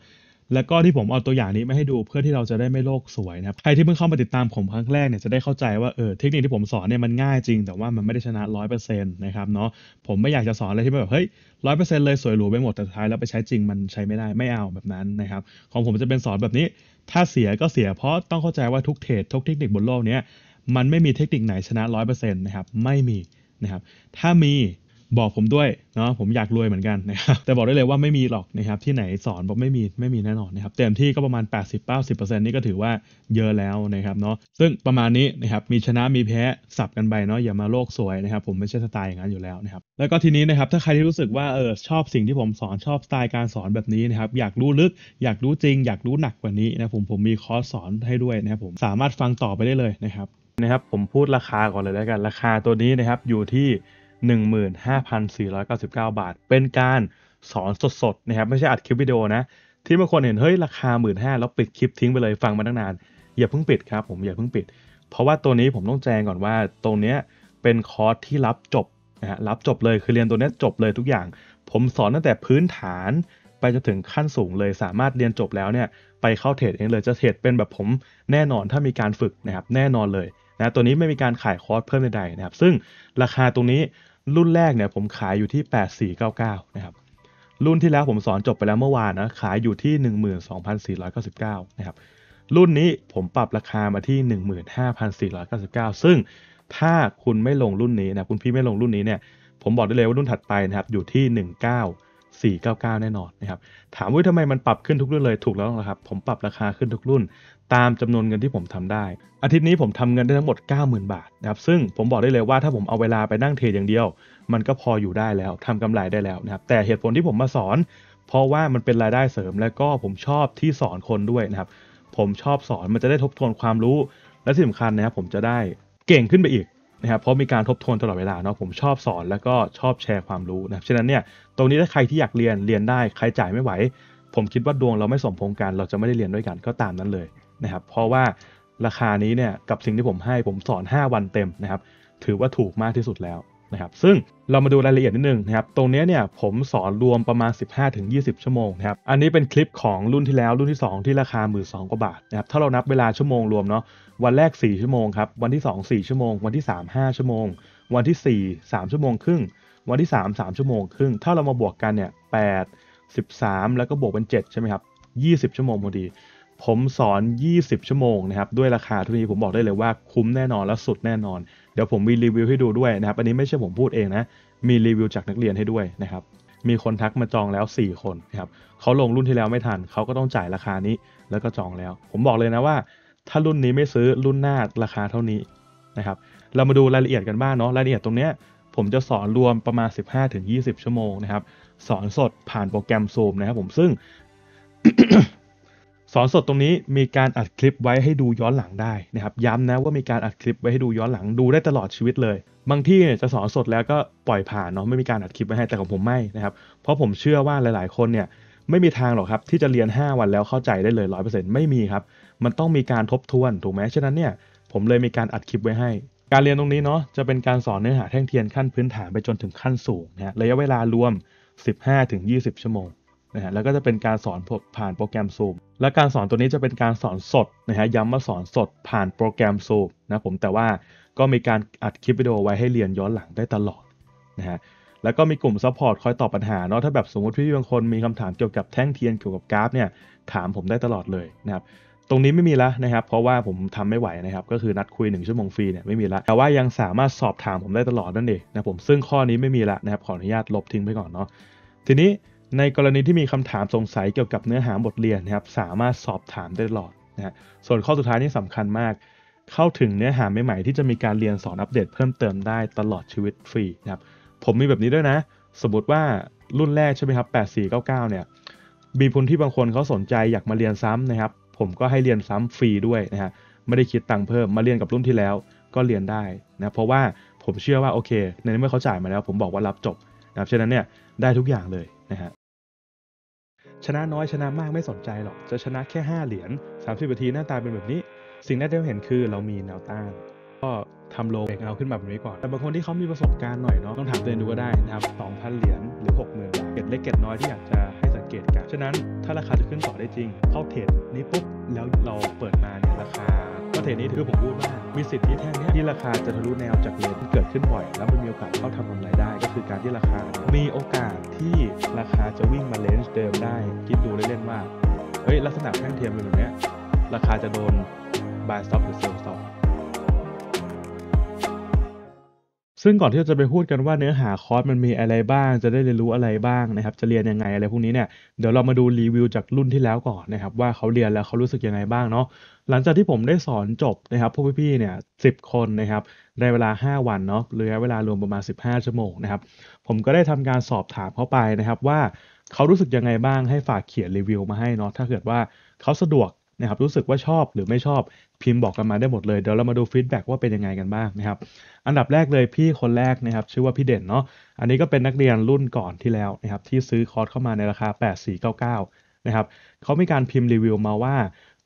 แล้วก็ที่ผมเอาตัวอย่างนี้มาให้ดูเพื่อที่เราจะได้ไม่โลกสวยนะครับใครที่เพิ่งเข้ามาติดตามผมครั้งแรกเนี่ยจะได้เข้าใจว่าเออเทคนิคที่ผมสอนเนี่ยมันง่ายจริง แต่ว่ามันไม่ได้ชนะร้อยเปอร์เซ็นต์นะครับเนาะผมไม่อยากจะสอนอะไรที่แบบเฮ้ยร้อยเปอร์เซ็นต์เลยสวยหรูไปหมดแต่ท้ายแล้วไปใช้จริงมันใช้ไม่ได้ไม่เอาแบบนั้นนะครับของผมจะเป็นสอนแบบนี้ ถ้าเสียก็เสียเพราะต้องเข้าใจว่าทุกเทรดทุกเทคนิคบนโลกเนี้ยมันไม่มีเทคนิคไหนชนะร้อยเปอร์เซ็นต์นะครับไม่มี นะครับ ถ้ามีบอกผมด้วยเนาะผมอยากรวยเหมือนกันนะครับแต่บอกได้เลยว่าไม่มีหรอกนะครับที่ไหนสอนบอกไม่มีไม่มีแน่นอนนะครับเต็มที่ก็ประมาณ 80-90%นี่ก็ถือว่าเยอะแล้วนะครับเนาะซึ่งประมาณนี้นะครับมีชนะมีแพ้สับกันไปเนาะอย่ามาโลกสวยนะครับผมไม่ใช่สไตล์อย่างนั้นอยู่แล้วนะครับแล้วก็ทีนี้นะครับถ้าใครที่รู้สึกว่าเออชอบสิ่งที่ผมสอนชอบสไตล์การสอนแบบนี้นะครับอยากรู้ลึกอยากรู้จริง อยากรู้หนักกว่านี้นะผมผมมีคอร์สสอนให้ด้วยนะครับผมสามารถฟังต่อไปได้เลยนะครับ นะครับผมพูดราคาก่อนเลยแล้วกัน ราคาตัวนี้นะครับอยู่ที่ 15,499 บาท เป็นการสอนสดๆนะครับไม่ใช่อัดคลิปวิดีโอนะ ที่บางคนเห็นเฮ้ยราคา 1 5ื่นแล้วปิดคลิปทิ้งไปเลยฟังมาตั้งนาน อย่าเพิ่งปิดครับผมอย่าเพิ่งปิด เพราะว่าตัวนี้ผมต้องแจ้งก่อนว่าตรงเนี้ยเป็นคอร์สที่รับจบนะฮะรับจบเลยคือเรียนตัวนี้จบเลยทุกอย่าง ผมสอนตั้งแต่พื้นฐานไปจนถึงขั้นสูงเลยสามารถเรียนจบแล้วเนี่ยไปเข้าเทรดเองเลยจะเทรดเป็นแบบผมแน่นอนถ้ามีการฝึกนะครับแน่นอนเลย นะตัวนี้ไม่มีการขายคอร์สเพิ่มใดๆนะครับซึ่งราคาตรงนี้รุ่นแรกเนี่ยผมขายอยู่ที่ 8499นะครับรุ่นที่แล้วผมสอนจบไปแล้วเมื่อวานนะขายอยู่ที่ 12,499นะครับรุ่นนี้ผมปรับราคามาที่ 15,499 ซึ่งถ้าคุณไม่ลงรุ่นนี้นะคุณพี่ไม่ลงรุ่นนี้เนี่ยผมบอกได้เลยว่ารุ่นถัดไปนะครับอยู่ที่ 19,499 แน่นอนนะครับถามว่าทำไมมันปรับขึ้นทุกรุ่นเลยถูกแล้วนะครับผมปรับราคาขึ้นทุกรุ่น ตามจำนวนเงินที่ผมทำได้ อาทิตย์นี้ผมทำเงินได้ทั้งหมด 90,000 บาทนะครับซึ่งผมบอกได้เลยว่าถ้าผมเอาเวลาไปนั่งเทรดอย่างเดียว มันก็พออยู่ได้แล้วทำกำไรได้แล้วนะครับแต่เหตุผลที่ผมมาสอน เพราะว่ามันเป็นรายได้เสริมและก็ผมชอบที่สอนคนด้วยนะครับผมชอบสอนมันจะได้ทบทวนความรู้ และที่สำคัญนะครับผมจะได้เก่งขึ้นไปอีกนะครับเพราะมีการทบทวนตลอดเวลาเนาะผมชอบสอนแล้วก็ชอบแชร์ความรู้นะครับฉะนั้นเนี่ยตรงนี้ถ้าใครที่อยากเรียนเรียนได้ใครจ่ายไม่ไหว ผมคิดว่าดวงเราไม่สมพงกัน เราจะไม่ได้เรียนด้วยกันก็ตามนั้นเลย นะครับ เพราะว่าราคานี้เนี่ยกับสิ่งที่ผมให้ผมสอน 5 วันเต็มนะครับ ถือว่าถูกมากที่สุดแล้วนะครับ ซึ่งเรามาดูรายละเอียดนิดนึงนะครับ ตรงนี้เนี่ยผมสอนรวมประมาณ 15-20 ชั่วโมงนะครับ อันนี้เป็นคลิปของรุ่นที่แล้วรุ่นที่ 2 ที่ราคา1 2ื่นสกว่าบาทนะครับ ถ้าเรานับเวลาชั่วโมงรวมเนาะ วันแรก 4 ชั่วโมงครับ วันที่ 2 4 ชั่วโมง วันที่ 3 5 ชั่วโมง วันที่ 4 3 ชั่วโมงครึ่ง วันที่ 3 3 ชั่วโมงครึ่ง ถ้าเรามาบวกกันเนี่ย8 13 แล้วก็บวกเป็น 7 ใช่ไหมครับ20 ชั่วโมงพอดี ผมสอน 20 ชั่วโมงนะครับ ด้วยราคาเท่านี้ผมบอกได้เลยว่าคุ้มแน่นอนและสุดแน่นอน เดี๋ยวผมมีรีวิวให้ดูด้วยนะครับ อันนี้ไม่ใช่ผมพูดเองนะ มีรีวิวจากนักเรียนให้ด้วยนะครับ มีคนทักมาจองแล้ว 4 คนนะครับเขาลงรุ่นที่แล้วไม่ทัน เขาก็ต้องจ่ายราคานี้แล้วก็จองแล้ว ผมบอกเลยนะว่า ถ้ารุ่นนี้ไม่ซื้อรุ่นหน้าราคาเท่านี้นะครับ เรามาดูรายละเอียดกันบ้างเนาะ รายละเอียดตรงเนี้ยผมจะสอนรวมประมาณ 15-20 ชั่วโมงนะครับ สอนสดผ่านโปรแกรม Zoom นะครับผมซึ่ง สอนสดตรงนี้มีการอัดคลิปไว้ให้ดูย้อนหลังได้นะครับย้ำนะว่ามีการอัดคลิปไว้ให้ดูย้อนหลังดูได้ตลอดชีวิตเลย บางที่เนี่ยจะสอนสดแล้วก็ปล่อยผ่านเนาะไม่มีการอัดคลิปไว้ให้แต่ของผมไม่นะครับเพราะผมเชื่อว่าหลาย ๆ คนเนี่ยไม่มีทางหรอกครับที่จะเรียน 5 วันแล้วเข้าใจได้เลย100%ไม่มีครับมันต้องมีการทบทวนถูกไหมฉะนั้นเนี่ยผมเลยมีการอัดคลิปไว้ให้ การเรียนตรงนี้เนาะจะเป็นการสอนเนื้อหาแท่งเทียนขั้นพื้นฐานไปจนถึงขั้นสูงนะฮะระยะเวลารวม 15-20 ชั่วโมง นะฮะแล้วก็จะเป็นการสอนผ่านโปรแกรม Zoom และการสอนตัวนี้จะเป็นการสอนสดนะฮะย้ำว่าสอนสดผ่านโปรแกรม Zoom นะผมแต่ว่าก็มีการอัดคลิปวิดีโอไว้ให้เรียนย้อนหลังได้ตลอดนะฮะแล้วก็มีกลุ่ม support คอยตอบปัญหาเนาะถ้าแบบสมมติพี่บางคนมีคำถามเกี่ยวกับแท่งเทียนเกี่ยวกับกราฟเนี่ยถามผมได้ตลอดเลยนะครับตรงนี้ไม่มีแล้วนะครับเพราะว่าผมทำไม่ไหวนะครับก็คือนัดคุย 1 ชั่วโมงฟรีเนี่ยไม่มีละแต่ว่ายังสามารถสอบถามผมได้ตลอดนั่นเองนะผมซึ่งข้อนี้ไม่มีละนะครับขออนุญาตลบทิ้งไปก่อนเนาะทีนี้ ในกรณีที่มีคำถามสงสัยเกี่ยวกับเนื้อหาบทเรียนนะครับสามารถสอบถามได้ตลอดนะฮะส่วนข้อสุดท้ายนี่สำคัญมาก เข้าถึงเนื้อหาใหม่ๆที่จะมีการเรียนสอนอัปเดตเพิ่มเติมได้ตลอดชีวิตฟรีนะครับผมมีแบบนี้ด้วยนะ สมมติว่ารุ่นแรกใช่ไหมครับ8499เนี่ยมีคนที่บางคนเขาสนใจอยากมาเรียนซ้ำนะครับ ผมก็ให้เรียนซ้ำฟรีด้วยนะฮะไม่ได้คิดตังค์เพิ่มมาเรียนกับรุ่นที่แล้วก็เรียนได้นะเพราะว่าผมเชื่อว่าโอเค ในเมื่อเขาจ่ายมาแล้ว ผมบอกว่ารับจบนะครับฉะนั้นเนี่ยได้ทุกอย่างเลย นะฮะชนะน้อยชนะมากไม่สนใจหรอก จะชนะแค่ 5 เหรียญ30นาทีหน้าตาเป็นแบบนี้ สิ่งแรกที่เราเห็นคือเรามีแนวต้านก็ทำโลเบรกเอาขึ้นมาแบบนี้ก่อน แต่บางคนที่เขามีประสบการณ์หน่อยเนาะต้องถามตัวเองดูก็ได้นะครับ2,000 เหรียญหรือ 60,000 บาทเก็ดเล็กเก็ดน้อยที่อยากจะให้สังเกตกัน ฉะนั้นถ้าราคาจะขึ้นต่อได้จริงเข้าเทรดนี้ปุ๊บแล้วเราเปิดมาเนี่ยราคา เทรดนี้คือผมพูดว่ามีสิทธิ์ที่แท่งนี้ที่ราคาจะทะลุแนวจากเลนที่เกิดขึ้นบ่อย แล้วมันมีโอกาสเข้าทำกำไรได้ ก็คือการที่ราคา มีโอกาสที่ราคาจะวิ่งมาเลนจ์เดิมได้คิดดูเล่นๆว่าเฮ้ยลักษณะแท่งเทียมเป็นแบบนี้ราคาจะโดน buy stop หรือ sell stop ซึ่งก่อนที่เราจะไปพูดกันว่าเนื้อหาคอร์สมันมีอะไรบ้าง จะได้เรียนรู้อะไรบ้างนะครับ จะเรียนยังไงอะไรพวกนี้เนี่ย เดี๋ยวเรามาดูรีวิวจากรุ่นที่แล้วก่อนนะครับ ว่าเขาเรียนแล้วเขารู้สึกยังไงบ้างเนาะ หลังจากที่ผมได้สอนจบนะครับพวกพี่ๆเนี่ยสิคนนะครับในเวลา 5 วันเนาะระยะเวลารวมประมาณ 15 ชั่วโมงนะครับ ผมก็ได้ทำการสอบถามเขาไปนะครับว่าเขารู้สึกยังไงบ้างให้ฝากเขียนรีวิวมาให้เนาะถ้าเกิดว่าเขาสะดวกนะครับรู้สึกว่าชอบหรือไม่ชอบพิมพ์บอกกันมาได้หมดเลยเดี๋ยวเรามาดู feedback ว่าเป็นยังไงกันบ้างนะครับอันดับแรกเลยพี่คนแรกนะครับชื่อว่าพี่เด่นเนาะอันนี้ก็เป็นนักเรียนรุ่นก่อนที่แล้วนะครับที่ซื้อคอร์สเข้ามาในราคา 8499นะครับเขามีการพิมพ์รีวิวมาว่า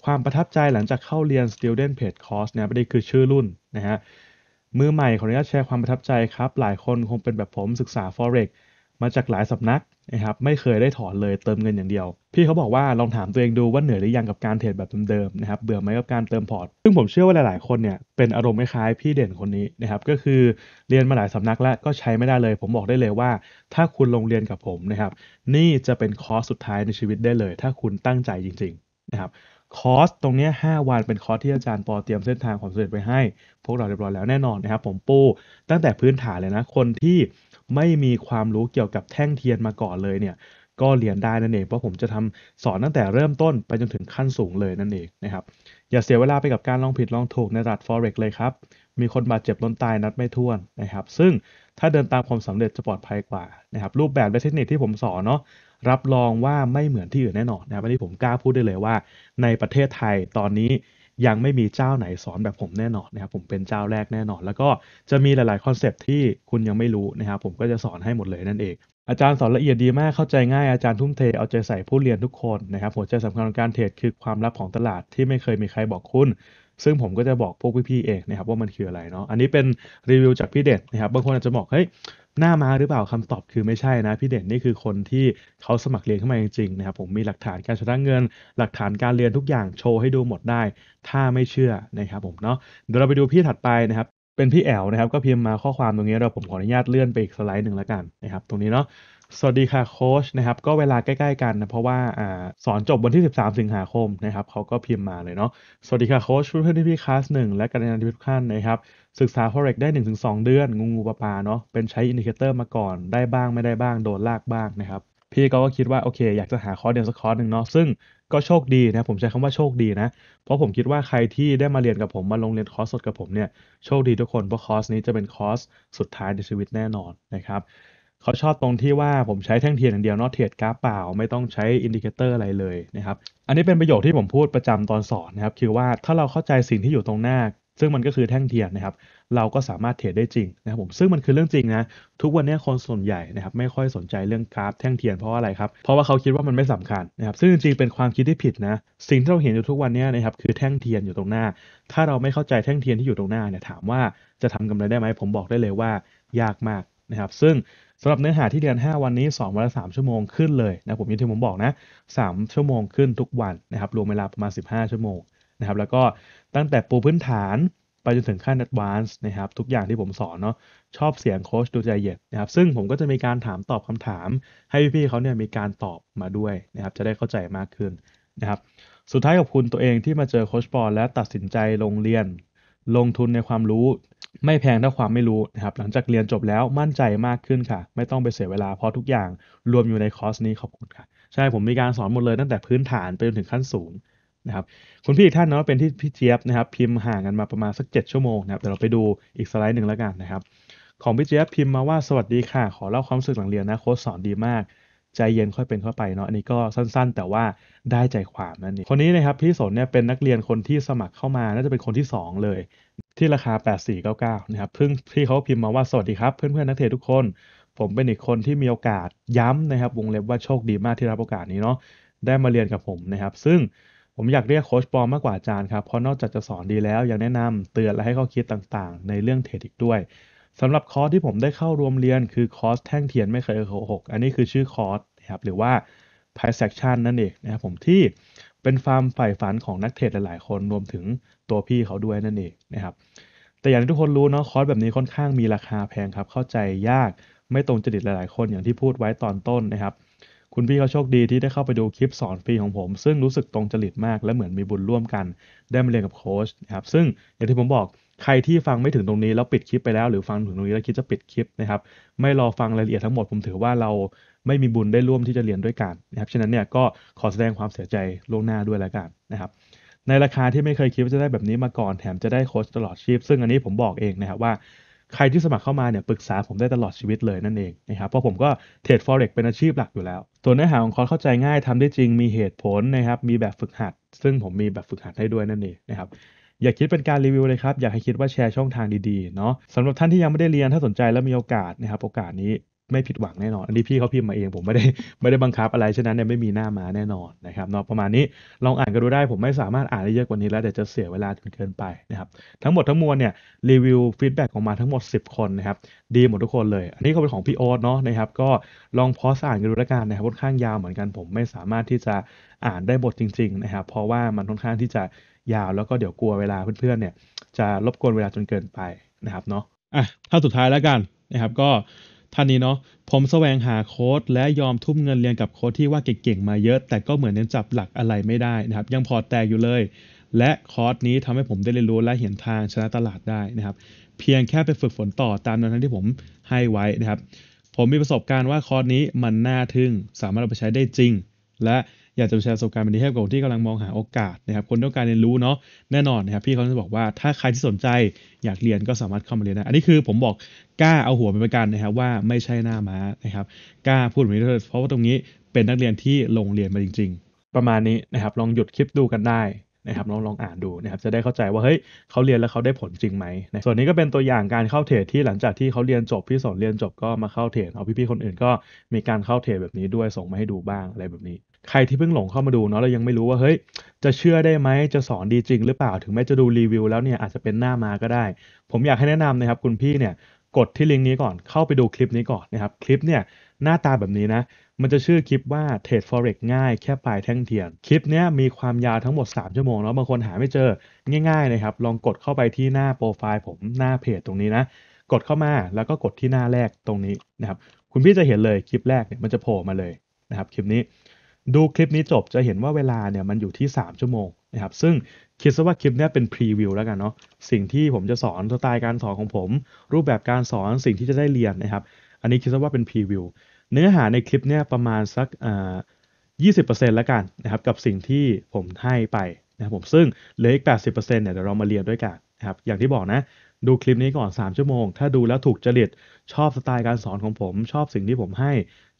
ความประทับใจหลังจากเข้าเรียน Student Page Course นะครับนี่คือชื่อรุ่นนะฮะมือใหม่ขออนุญาตแชร์ความประทับใจครับ หลายคนคงเป็นแบบผมศึกษา Forex มาจากหลายสำนัก นะครับไม่เคยได้ถอนเลยเติมเงินอย่างเดียว พี่เขาบอกว่าลองถามตัวเองดูว่าเหนื่อยหรือยังกับการเทรดแบบเดิมๆนะครับเบื่อไหมกับการเติมพอร์ต ซึ่งผมเชื่อว่าหลายๆคนเนี่ยเป็นอารมณ์คล้ายพี่เด่นคนนี้นะครับก็คือเรียนมาหลายสำนักแล้วก็ใช้ไม่ได้เลย ผมบอกได้เลยว่า ถ้าคุณลงเรียนกับผมนะครับนี่จะเป็นคอร์สสุดท้ายในชีวิตได้เลย ถ้าคุณตั้งใจจริงๆนะครับคอร์สตรงนี้5วันเป็นคอร์สที่อาจารย์ปอเตรียมเส้นทางความสำเร็จไว้ให้ พวกเราเรียบร้อยแล้วแน่นอนนะครับผมปูตั้งแต่พื้นฐานเลยนะคนที่ ไม่มีความรู้เกี่ยวกับแท่งเทียนมาก่อนเลยเนี่ย ก็เรียนได้นั่นเองเพราะผมจะทำสอนตั้งแต่เริ่มต้นไปจนถึงขั้นสูงเลยนั่นเองนะครับ อย่าเสียเวลาไปกับการลองผิดลองถูกในตลาด forex เลยครับ มีคนบาดเจ็บล้มตายนับไม่ถ้วนนะครับ ซึ่งถ้าเดินตามความสำเร็จจะปลอดภัยกว่านะครับ รูปแบบและเทคนิคที่ผมสอนเนาะรับรองว่าไม่เหมือนที่อื่นแน่นอนนะครับอันนี้ผมกล้าพูดได้เลยว่า ในประเทศไทยตอนนี้ ยังไม่มีเจ้าไหนสอนแบบผมแน่นอนนะครับผมเป็นเจ้าแรกแน่นอน แล้วก็จะมีหลายๆคอนเซปที่คุณยังไม่รู้นะครับผมก็จะสอนให้หมดเลยนั่นเองอาจารย์สอนละเอียดดีมากเข้าใจง่ายอาจารย์ทุ่มเทเอาใจใส่ผู้เรียนทุกคนนะครับหัวใจสำคัญของการเทรดคือความลับของตลาดที่ไม่เคยมีใครบอกคุณ ซึ่งผมก็จะบอกพวกพี่ๆเองนะครับว่ามันคืออะไรเนาะอันนี้เป็นรีวิวจากพี่เด่นนะครับบางคนอาจจะบอกเฮ้ย หน้ามาหรือเปล่าคำตอบคือไม่ใช่นะ พี่เด่นนี่คือคนที่เขาสมัครเรียนเข้ามาจริงๆนะครับผมมีหลักฐานการชำระเงิน หลักฐานการเรียนทุกอย่างโชว์ให้ดูหมดได้ ถ้าไม่เชื่อนะครับผมเนาะเดี๋ยวเราไปดูพี่ถัดไปนะครับเป็นพี่แอลนะครับก็พิมพ์มาข้อความตรงนี้เราผมขออนุญาตเลื่อนไปอีกสไลด์หนึ่งแล้วกันนะครับตรงนี้เนาะ สวัสดีค่ะโค้ชนะครับก็เวลาใกล้ๆกันนะเพราะว่าอ่าสอนจบวันที่ 13 สิงหาคมนะครับเขาก็พิมพ์มาเลยเนาะสวัสดีค่ะโค้ชเพื่อนที่พี่คลาสหนึ่งและกันนันทุกท่านนะครับศึกษา forex ได้ 1-2 เดือน งูงูปลาปลาเนาะเป็นใช้ indicator มาก่อนได้บ้างไม่ได้บ้างโดนลากบ้างนะครับพี่ก็คิดว่าโอเค อยากจะหาคอร์สเดียวสักคอร์สหนึ่งเนาะซึ่งก็โชคดีนะผมใช้คำว่าโชคดีนะ เพราะผมคิดว่าใครที่ได้มาเรียนกับผมมาลงเรียนคอร์สสดกับผมเนี่ยโชคดีทุกคนเพราะคอร์สนี้จะเป็นคอร์สสุดท้ายในชีวิตแน่นอนนะครับ เขาชอบตรงที่ว่าผมใช้แท่งเทียนอย่างเดียวเนาะเทรดกราฟเปล่า ไม่ต้องใช้ indicator อะไรเลยนะครับ อันนี้เป็นประโยคที่ผมพูดประจำตอนสอนนะครับ คือว่าถ้าเราเข้าใจสิ่งที่อยู่ตรงหน้า ซึ่งมันก็คือแท่งเทียนนะครับ เราก็สามารถเทรดได้จริงนะครับผมซึ่งมันคือเรื่องจริงนะ ทุกวันนี้คนส่วนใหญ่นะครับไม่ค่อยสนใจเรื่องกราฟแท่งเทียนเพราะอะไรครับ เพราะว่าเขาคิดว่ามันไม่สำคัญนะครับ ซึ่งจริงๆเป็นความคิดที่ผิดนะ สิ่งที่เราเห็นอยู่ทุกวันนี้นะครับคือแท่งเทียนอยู่ตรงหน้า ถ้าเราไม่เข้าใจแท่งเทียนที่อยู่ตรงหน้าเนี่ยถามว่าจะทำกำไรได้ไหมผมบอกได้เลยว่ายากมากนะครับ ซึ่ง สำหรับเนื้อหาที่เรียน 5 วันนี้สอนวันละ 3 ชั่วโมงขึ้นเลยนะผมอย่างที่ผมบอกนะ 3 ชั่วโมงขึ้นทุกวันนะครับรวมเวลาประมาณ 15 ชั่วโมงนะครับแล้วก็ตั้งแต่ปูพื้นฐานไปจนถึงขั้น advanced นะครับทุกอย่างที่ผมสอนเนาะชอบเสียงโค้ชดูใจเย็นนะครับซึ่งผมก็จะมีการถามตอบคำถาม ให้พี่ๆเขาเนี่ยมีการตอบมาด้วยนะครับจะได้เข้าใจมากขึ้นนะครับสุดท้ายขอบคุณตัวเองที่มาเจอโค้ชปอและตัดสินใจลงเรียน ลงทุนในความรู้ ไม่แพงเท่าความไม่รู้นะครับ หลังจากเรียนจบแล้วมั่นใจมากขึ้นค่ะ ไม่ต้องไปเสียเวลาเพราะทุกอย่างรวมอยู่ในคอร์สนี้ขอบคุณค่ะ ใช่ผมมีการสอนหมดเลยตั้งแต่พื้นฐานไปจนถึงขั้นสูงนะครับคุณพี่อีกท่านเนาะเป็นที่พี่เจี๊ยบนะครับ พิมพ์ห่างกันมาประมาณสัก 7 ชั่วโมงนะครับเดี๋ยวเราไปดูอีกสไลด์หนึ่งแล้วกันนะครับ ของพี่เจี๊ยบพิมพ์มาว่าสวัสดีค่ะ ขอเล่าความรู้สึกหลังเรียนนะโค้ชสอนดีมากใจเย็นค่อยเป็นค่อยไปเนาะอันนี้ก็สั้นๆ แต่ว่าได้ใจความนั่นเองคนนี้นะครับพี่สนเนี่ยเป็นนักเรียนคนที่สมัครเข้ามาน่าจะเป็นคนที่ 2 เลย ที่ราคา 8499 นะครับเพิ่งที่เขาพิมพ์มาว่าสวัสดีครับ เพื่อนๆนักเทรดทุกคน ผมเป็นอีกคนที่มีโอกาสย้ำนะครับ วงเล็บว่าโชคดีมากที่รับโอกาสนี้เนาะได้มาเรียนกับผมนะครับ ซึ่งผมอยากเรียกโค้ชปอมมากกว่าอาจารย์ครับ เพราะนอกจากจะสอนดีแล้ว ยังแนะนำเตือนและให้ข้อคิดต่างๆ ในเรื่องเทรดอีกด้วยสำหรับคอร์สที่ผมได้เข้าร่วมเรียนคือคอร์สแท่งเทียนไม่เคยโกหกอันนี้คือชื่อคอร์สนะครับหรือว่า price action นั่นเองนะครับผมที่เป็นความใฝ่ฝันของนักเทรดหลายๆ คนรวมถึง ตัวพี่เขาด้วยนั่นเองนะครับ แต่อย่างที่ทุกคนรู้เนาะคอร์สแบบนี้ค่อนข้างมีราคาแพงครับ เข้าใจยากไม่ตรงจริตหลายๆ คนอย่างที่พูดไว้ตอนต้นนะครับ คุณพี่เขาโชคดีที่ได้เข้าไปดูคลิปสอนฟรีของผม ซึ่งรู้สึกตรงจริตมาก และเหมือนมีบุญร่วมกัน ได้มาเรียนกับโค้ชนะครับซึ่งอย่างที่ผมบอกใครที่ฟังไม่ถึงตรงนี้แล้วปิดคลิปไปแล้ว หรือฟังถึงตรงนี้แล้วคิดจะปิดคลิปนะครับไม่รอฟังรายละเอียดทั้งหมดผมถือว่าเราไม่มีบุญได้ร่วมที่จะเรียนด้วยกันนะครับฉะนั้นเนี่ยก็ขอแสดงความเสียใจล่วงหน้าด้วยแล้วกันนะครับ ในราคาที่ไม่เคยคิดว่าจะได้แบบนี้มาก่อนแถมจะได้โค้ชตลอดชีพ ซึ่งอันนี้ผมบอกเองนะครับว่าใครที่สมัครเข้ามาเนี่ยปรึกษาผมได้ตลอดชีวิตเลยนั่นเองนะครับเพราะผมก็เทรด forex เป็นอาชีพหลักอยู่แล้ว ตัวเนื้อหาของคอร์สเข้าใจง่ายทำได้จริงมีเหตุผลนะครับมีแบบฝึกหัด ซึ่งผมมีแบบฝึกหัดให้ด้วยนั่นเองนะครับอย่าคิดเป็นการรีวิวเลยครับ อยากให้คิดว่าแชร์ช่องทางดีๆเนาะสำหรับท่านที่ยังไม่ได้เรียนถ้าสนใจแล้วมีโอกาสนะครับโอกาสนี้ ไม่ผิดหวังแน่นอน อันนี้พี่เขาพิมพ์มาเองผมไม่ได้ไม่ได้บังคับอะไรฉะนั้นเนี่ยไม่มีหน้าม้าแน่นอนนะครับเนาะประมาณนี้ลองอ่านกันดูได้ผมไม่สามารถอ่านได้เยอะกว่านี้แล้วเดี๋ยวจะเสียเวลาจนเกินไปนะครับทั้งหมดทั้งมวลเนี่ยรีวิว feedback ออกมาทั้งหมด 10 คนนะครับดีหมดทุกคนเลย อันนี้ก็เป็นของพี่โอ๊ตเนาะนะครับก็ลอง pause อ่านกันดูแล้วกันนะครับค่อนข้างยาวเหมือนกันผมไม่สามารถที่จะอ่านได้หมดจริงๆนะครับเพราะว่ามันค่อนข้างที่จะยาวแล้วก็เดี๋ยวกลัวเวลาเพื่อนๆเนี่ยจะรบกวนเวลาจนเกินไปนะครับเนาะอะถ้าสุดท้ายแล้วกันนะครับก็ ท่านนี้เนาะผมแสวงหาโค้ดและยอมทุ่มเงินเรียนกับโค้ดที่ว่าเก่งๆมาเยอะ แต่ก็เหมือนยังจับหลักอะไรไม่ได้นะครับ ยังพอแตกอยู่เลย และคอร์สนี้ทำให้ผมได้เรียนรู้และเห็นทางชนะตลาดได้นะครับ เพียงแค่ไปฝึกฝนต่อตามแนวทางที่ผมให้ไว้นะครับ ผมมีประสบการณ์ว่าคอร์สนี้มันน่าทึ่ง สามารถเอาไปใช้ได้จริง และ อยากจะแชร์ประสบการณ์แบบนี้ให้กับคนที่กำลังมองหาโอกาสนะครับคนต้องการเรียนรู้เนาะแน่นอนนะครับพี่เขาจะบอกว่าถ้าใครที่สนใจอยากเรียนก็สามารถเข้ามาเรียนได้อันนี้คือผมบอกกล้าเอาหัวไปประกันนะครับว่าไม่ใช่หน้าม้านะครับกล้าพูดแบบนี้เพราะว่าตรงนี้เป็นนักเรียนที่ลงเรียนมาจริง ๆ ประมาณนี้นะครับลองหยุดคลิปดูกันได้นะครับลองลองอ่านดูนะครับจะได้เข้าใจว่าเฮ้ยเขาเรียนแล้วเขาได้ผลจริงไหมนะส่วนนี้ก็เป็นตัวอย่างการเข้าเทรดที่หลังจากที่เขาเรียนจบพี่สอนเรียนจบก็มาเข้าเทรดเอาพี่ๆคนอื่นก็มีการเข้าเทรดแบบนี้ด้วยส่งมาให้ดูบ้างอะไรแบบนี้ ใครที่เพิ่งหลงเข้ามาดูเนาะเรายังไม่รู้ว่าเฮ้ยจะเชื่อได้ไหมจะสอนดีจริงหรือเปล่าถึงแม้จะดูรีวิวแล้วเนี่ยอาจจะเป็นหน้ามาก็ได้ ผมอยากให้แนะนำนะครับคุณพี่เนี่ยกดที่ลิงก์นี้ก่อนเข้าไปดูคลิปนี้ก่อนนะครับคลิปเนี่ยหน้าตาแบบนี้นะ มันจะชื่อคลิปว่าเทรด forex ง่ายแค่ปลายแท่งเทียน คลิปนี้มีความยาวทั้งหมด 3 ชั่วโมงแล้วบางคนหาไม่เจอง่ายๆนะครับ ลองกดเข้าไปที่หน้าโปรไฟล์ผมหน้าเพจตรงนี้นะ กดเข้ามาแล้วก็กดที่หน้าแรกตรงนี้นะครับ คุณพี่จะเห็นเลยคลิปแรกเนี่ยมันจะโผล่มาเลยนะครับคลิปนี้ ดูคลิปนี้จบจะเห็นว่าเวลาเนี่ยมันอยู่ที่ 3 ชั่วโมงนะครับซึ่งคิดซะว่าคลิปนี้เป็นพรีวิวแล้วกันเนาะสิ่งที่ผมจะสอนสไตล์การสอนของผม รูปแบบการสอนสิ่งที่จะได้เรียนนะครับ อันนี้คิดซะว่าเป็นพรีวิวเนื้อหาในคลิปเนี่ยประมาณสักอ่า20%แล้วกันนะครับกับสิ่งที่ผมให้ไปนะครับผมซึ่งเหลืออีก 80%เนี่ยเดี๋ยวเรามาเรียนด้วยกันนะครับอย่างที่บอกนะ ดูคลิปนี้ก่อน 3 ชั่วโมง ถ้าดูแล้วถูกจริต ชอบสไตล์การสอนของผม ชอบสิ่งที่ผมให้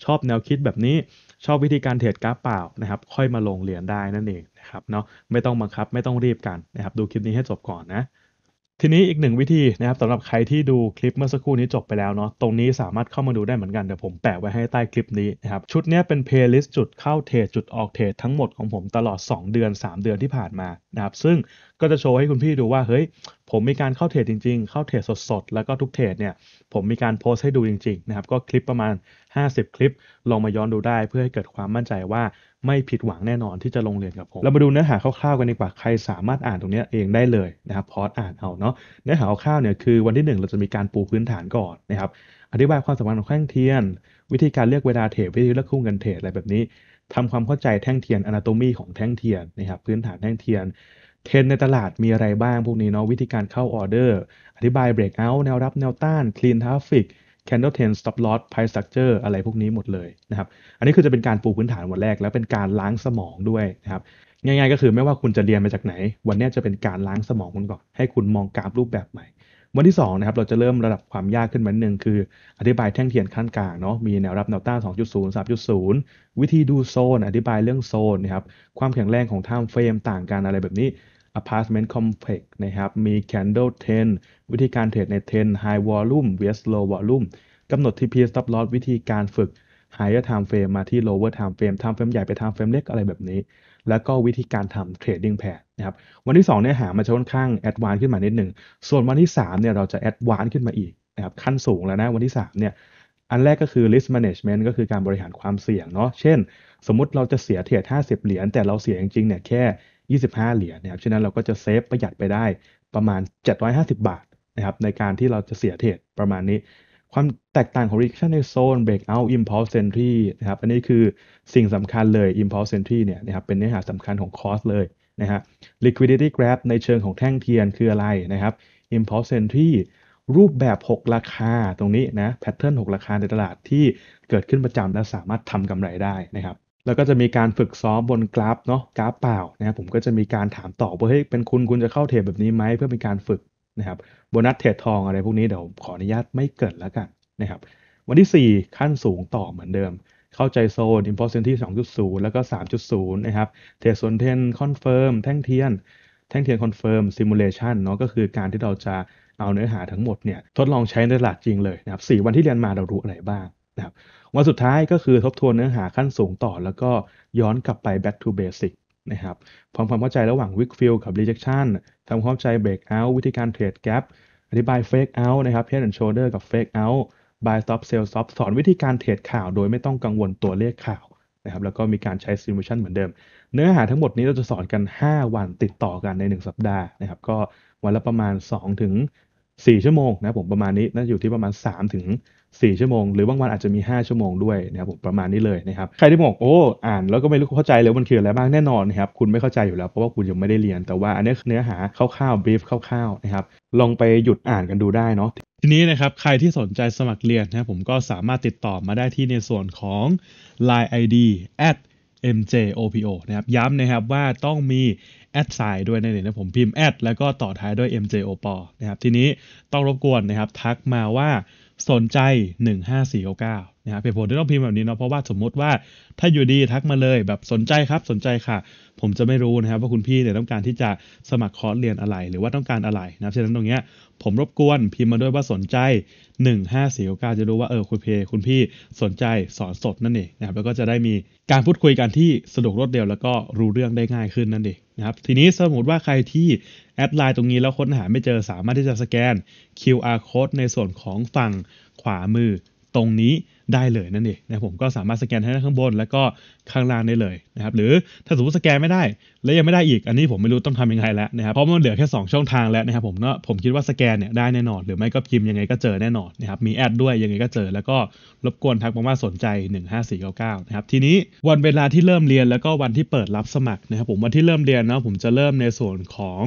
ชอบแนวคิดแบบนี้ ชอบวิธีการเทรดกราฟเปล่านะครับ ค่อยมาลงเรียนได้นั่นเองนะครับเนาะ ไม่ต้องบังคับ ไม่ต้องรีบกันนะครับ ดูคลิปนี้ให้จบก่อนนะ ทีนี้อีกหนึ่งวิธีนะครับสำหรับใครที่ดูคลิปเมื่อสักครู่นี้จบไปแล้วเนาะตรงนี้สามารถเข้ามาดูได้เหมือนกันเดี๋ยวผมแปะไว้ให้ใต้คลิปนี้นะครับชุดนี้เป็น playlist จุดเข้าเทรดจุดออกเทรดทั้งหมดของผมตลอด 2 เดือน 3 เดือนที่ผ่านมานะครับซึ่งก็จะโชว์ให้คุณพี่ดูว่าเฮ้ยผมมีการเข้าเทรดจริง ๆ เข้าเทรดสดๆ แล้วก็ทุกเทรดเนี่ยผมมีการโพสต์ให้ดูจริงๆนะครับก็คลิปประมาณ 50 คลิป ลองมาย้อนดูได้เพื่อให้เกิดความมั่นใจว่า ไม่ผิดหวังแน่นอนที่จะลงเรียนกับผม เรามาดูเนื้อหาคร่าวๆกันดีกว่า ใครสามารถอ่านตรงนี้เองได้เลยนะครับ พอดอ่านเอาเนาะ เนื้อหาคร่าวๆเนี่ยคือวันที่ 1 เราจะมีการปูพื้นฐานก่อนนะครับ อธิบายความสำคัญของแท่งเทียน วิธีการเลือกเวลาเทรดวิธีเลือกคู่กันเทรดอะไรแบบนี้ทำความเข้าใจแท่งเทียน anatomy ของแท่งเทียนนะครับพื้นฐานแท่งเทียนเทรนในตลาดมีอะไรบ้างพวกนี้เนาะวิธีการเข้าออเดอร์ อธิบาย breakout แนวรับแนวต้าน clean traffic candle ten stop loss price structure อะไรพวกนี้หมดเลยนะครับ อันนี้คือจะเป็นการปูพื้นฐานวันแรก แล้วเป็นการล้างสมองด้วยนะครับ ง่ายๆ ก็คือไม่ว่าคุณจะเรียนมาจากไหน วันนี้จะเป็นการล้างสมองคุณก่อน ให้คุณมองกราฟรูปแบบใหม่ วันที่2นะครับ เราจะเริ่มระดับความยากขึ้นมาหนึ่งคือ อธิบายแท่งเทียนขั้นกลางเนาะ มีแนวรับแนวต้าน2.0 3.0 วิธีดูโซน อธิบายเรื่องโซนนะครับ ความแข็งแรงของ time frame ต่างกันอะไรแบบนี้ apartment complex นะครับ มี candle trend วิธีการเทรดใน trend high volume vs low volume กำหนด TP stop loss วิธีการฝึก higher time frame มาที่ lower time frame time frame ใหญ่ไป time frame เล็กอะไรแบบนี้ แล้วก็วิธีการทำ trading pair นะครับ วันที่ 2 เนี่ยหามาจะค่อนข้าง advance ขึ้นมานิดหนึ่ง ส่วนวันที่ 3 เนี่ยเราจะ advance ขึ้นมาอีกนะครับขั้นสูงแล้วนะวันที่ 3 เนี่ยอันแรกก็คือ risk management ก็คือการบริหารความเสี่ยงเนาะ เช่น สมมุติเราจะเสียเทรด50 เหรียญ แต่เราเสียจริงๆเนี่ยแค่ 25 เหรียญนะครับฉะนั้นเราก็จะเซฟประหยัดไปได้ประมาณ 750 บาทนะครับในการที่เราจะเสียเทรดประมาณนี้ ความแตกต่างของ reaction ในโซน breakout impulse entry นะครับอันนี้คือสิ่งสำคัญเลย impulse entry เนี่ยนะครับเป็นเนื้อหาสำคัญของคอร์สเลยนะฮะ liquidity grab ในเชิงของแท่งเทียนคืออะไรนะครับ impulse entry รูปแบบ 6 ราคาตรงนี้นะแพทเทิร์น6 ราคาในตลาดที่เกิดขึ้นประจำและสามารถทำกำไรได้นะครับ แล้วก็จะมีการฝึกซ้อมบนกราฟเนาะกราฟเปล่านะครับผมก็จะมีการถามตอบว่าเฮ้ยเป็นคุณคุณจะเข้าเทรดแบบนี้ไหมเพื่อเป็นการฝึกนะครับโบนัสเทรดทองอะไรพวกนี้เดี๋ยวขออนุญาตไม่เกิดแล้วกันนะครับวันที่ 4 ขั้นสูงต่อเหมือนเดิม เข้าใจโซน i m p o s ที่2.0 แล้วก็ 3.0 นะครับเทรดโซนเทนคอนเฟิร์มแท่งเทียน แท่งเทียนคอนเฟิร์มซิมูเลชันเนาะก็คือการที่เราจะเอาเนื้อหาทั้งหมดเนี่ยทดลองใช้ในตลาดจริงเลยนะครับ 4 วันที่เรียนมาเรารู้อะไรบ้างนะครับ วันสุดท้ายก็คือทบทวนเนื้อหาขั้นสูงต่อ แล้วก็ย้อนกลับไป back to basic นะครับพร้อมความเข้าใจระหว่าง wick fill กับ rejection ทำความเข้าใจ break out วิธีการเทรด gap อธิบาย fake out นะครับ head and shoulder กับ fake out buy stop sell stop สอนวิธีการเทรดข่าวโดยไม่ต้องกังวลตัวเลขข่าวนะครับแล้วก็มีการใช้ simulation เหมือนเดิม เนื้อหาทั้งหมดนี้เราจะสอนกัน 5 วันติดต่อกันใน 1 สัปดาห์นะครับก็วันละประมาณ2ถึง4ชั่วโมงนะผมประมาณนี้น่าจะอยู่ที่ประมาณ3ถึง 4 ชั่วโมง หรือบางวันอาจจะมี 5 ชั่วโมงด้วยนะครับผมประมาณนี้เลยนะครับใครที่บอกโอ้อ่านแล้วก็ไม่รู้เข้าใจเลยมันคืออะไรบ้างแน่นอนนะครับคุณไม่เข้าใจอยู่แล้วเพราะว่าคุณยังไม่ได้เรียนแต่ว่าอันนี้เนื้อหาคร่าวๆ brief คร่าวๆนะครับลองไปหยุดอ่านกันดูได้เนาะทีนี้นะครับใครที่สนใจสมัครเรียนนะผมก็สามารถติดต่อมาได้ที่ในส่วนของ Line ID at MJOPO นะครับย้ำนะครับว่าต้องมีแอดไซน์ด้วยนั่นเองนะผมพิมพ์แอดแล้วก็ต่อท้ายด้วย mjopo นะครับทีนี้ต้องรบกวนนะครับทักมาว่า สนใจ 15499นะครับเหตุผลที่ต้องพิมพ์แบบนี้เนาะเพราะว่าสมมติว่าถ้าอยู่ดีทักมาเลยแบบสนใจครับสนใจค่ะ ผมจะไม่รู้นะครับว่าคุณพี่เนี่ยต้องการที่จะสมัครคอร์สเรียนอะไรหรือว่าต้องการอะไรนะครับฉะนั้นตรงเนี้ยผมรบกวนพิมพ์มาด้วยว่าสนใจ 15499 จะรู้ว่าเออคุณเพคุณพี่สนใจสอนสดนั่นเองนะครับแล้วก็จะได้มีการพูดคุยกันที่สะดวกรวดเร็วแล้วก็รู้เรื่องได้ง่ายขึ้นนั่นเอง นะครับทีนี้สมมติว่าใครที่ add LINE ตรงนี้แล้วค้นหาไม่เจอสามารถที่จะสแกน QR code ในส่วนของฝั่งขวามือตรงนี้ ได้เลยนั่นเองนะผมก็สามารถสแกนได้ทั้งข้างบน แล้วก็ข้างล่างได้เลยนะครับหรือถ้าสมมติสแกนไม่ได้ แล้วยังไม่ได้อีกอันนี้ผมไม่รู้ต้องทำยังไงแล้วนะครับเพราะมันเหลือแค่ 2 ช่องทางแล้วนะครับผมเนาะผมคิดว่าสแกนเนี่ยได้แน่นอน หรือไม่ก็พิมพ์ยังไงก็เจอแน่นอนนะครับมีแอดด้วยยังไงก็เจอ แล้วก็รบกวนทักมาว่าสนใจ 15499นะครับทีนี้วันเวลาที่เริ่มเรียนแล้วก็วันที่เปิดรับสมัครนะครับผมวันที่เริ่มเรียนเนาะผมจะเริ่มในส่วนของ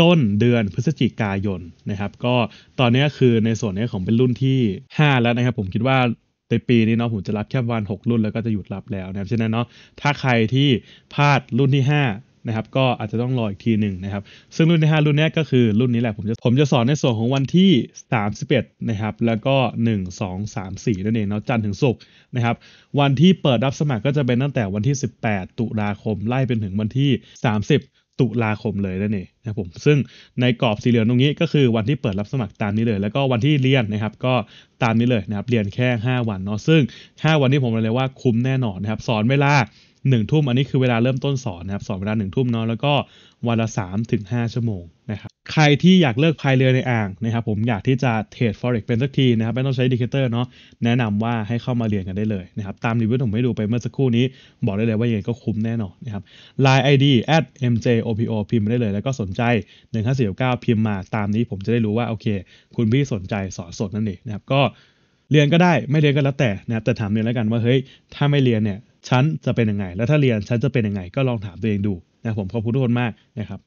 ต้นเดือนพฤศจิกายนนะครับ ก็ตอนนี้คือในส่วนนี้ของเป็นรุ่นที่ 5 แล้วนะครับ ผมคิดว่า ในปีนี้เนาะผมจะรับแค่วัน6 รุ่นแล้วก็จะหยุดรับแล้วนะครับฉะนั้นเนาะถ้าใครที่พลาดรุ่นที่ 5 นะครับ ก็อาจจะต้องรออีกทีหนึ่งนะครับ ซึ่งรุ่นที่ 5 รุ่นนี้ก็คือรุ่นนี้แหละผมจะผมจะสอนในส่วนของวันที่ 31 นะครับ แล้วก็ 1 2 3 4 นั่นเองเนาะจันทร์ถึงศุกร์นะครับ วันที่เปิดรับสมัครก็จะเป็นตั้งแต่วันที่ 18 ตุลาคมไล่เป็นถึงวันที่ 30 ตุลาคมเลยนั่นเองนะครับผมซึ่งในกรอบสีเหลืองตรงนี้ก็คือวันที่เปิดรับสมัครตามนี้เลย แล้วก็วันที่เรียนนะครับ ก็ตามนี้เลยนะครับ เรียนแค่ 5 วันเนาะซึ่ง 5 วันที่ผมเลยว่าคุ้มแน่นอนนะครับ สอนเวลา หนึ่งทุ่มอันนี้คือเวลาเริ่มต้นสอนนะครับสอนเวลาหนึ่งทุ่มเนาะแล้วก็วันละสามถึงห้าชั่วโมงนะครับใครที่อยากเลิกพายเรือในอ่างนะครับผมอยากที่จะเทรด forex เป็นสักทีนะครับไม่ต้องใช้ indicator เนาะแนะนำว่าให้เข้ามาเรียนกันได้เลยนะครับตามรีวิวผมให้ดูไปเมื่อสักครู่นี้ บอกได้เลยว่ายังไงก็คุ้มแน่นอนนะครับ line id at mjopo พิมพ์มาได้เลย แล้วก็สนใจ1549พิมพ์มาตามนี้ผมจะได้รู้ว่าโอเค คุณพี่สนใจสอนสดนั่นเองนะครับก็เรียนก็ได้ไม่เรียนก็แล้วแต่นะครับแต่ถามเรียนแล้วกันว่าเฮ้ยถ้าไม่เรียนเนี่ย ฉันจะเป็นยังไง แล้วถ้าเรียนฉันจะเป็นยังไง ก็ลองถามตัวเองดูนะครับผมขอบคุณทุกคนมากนะครับ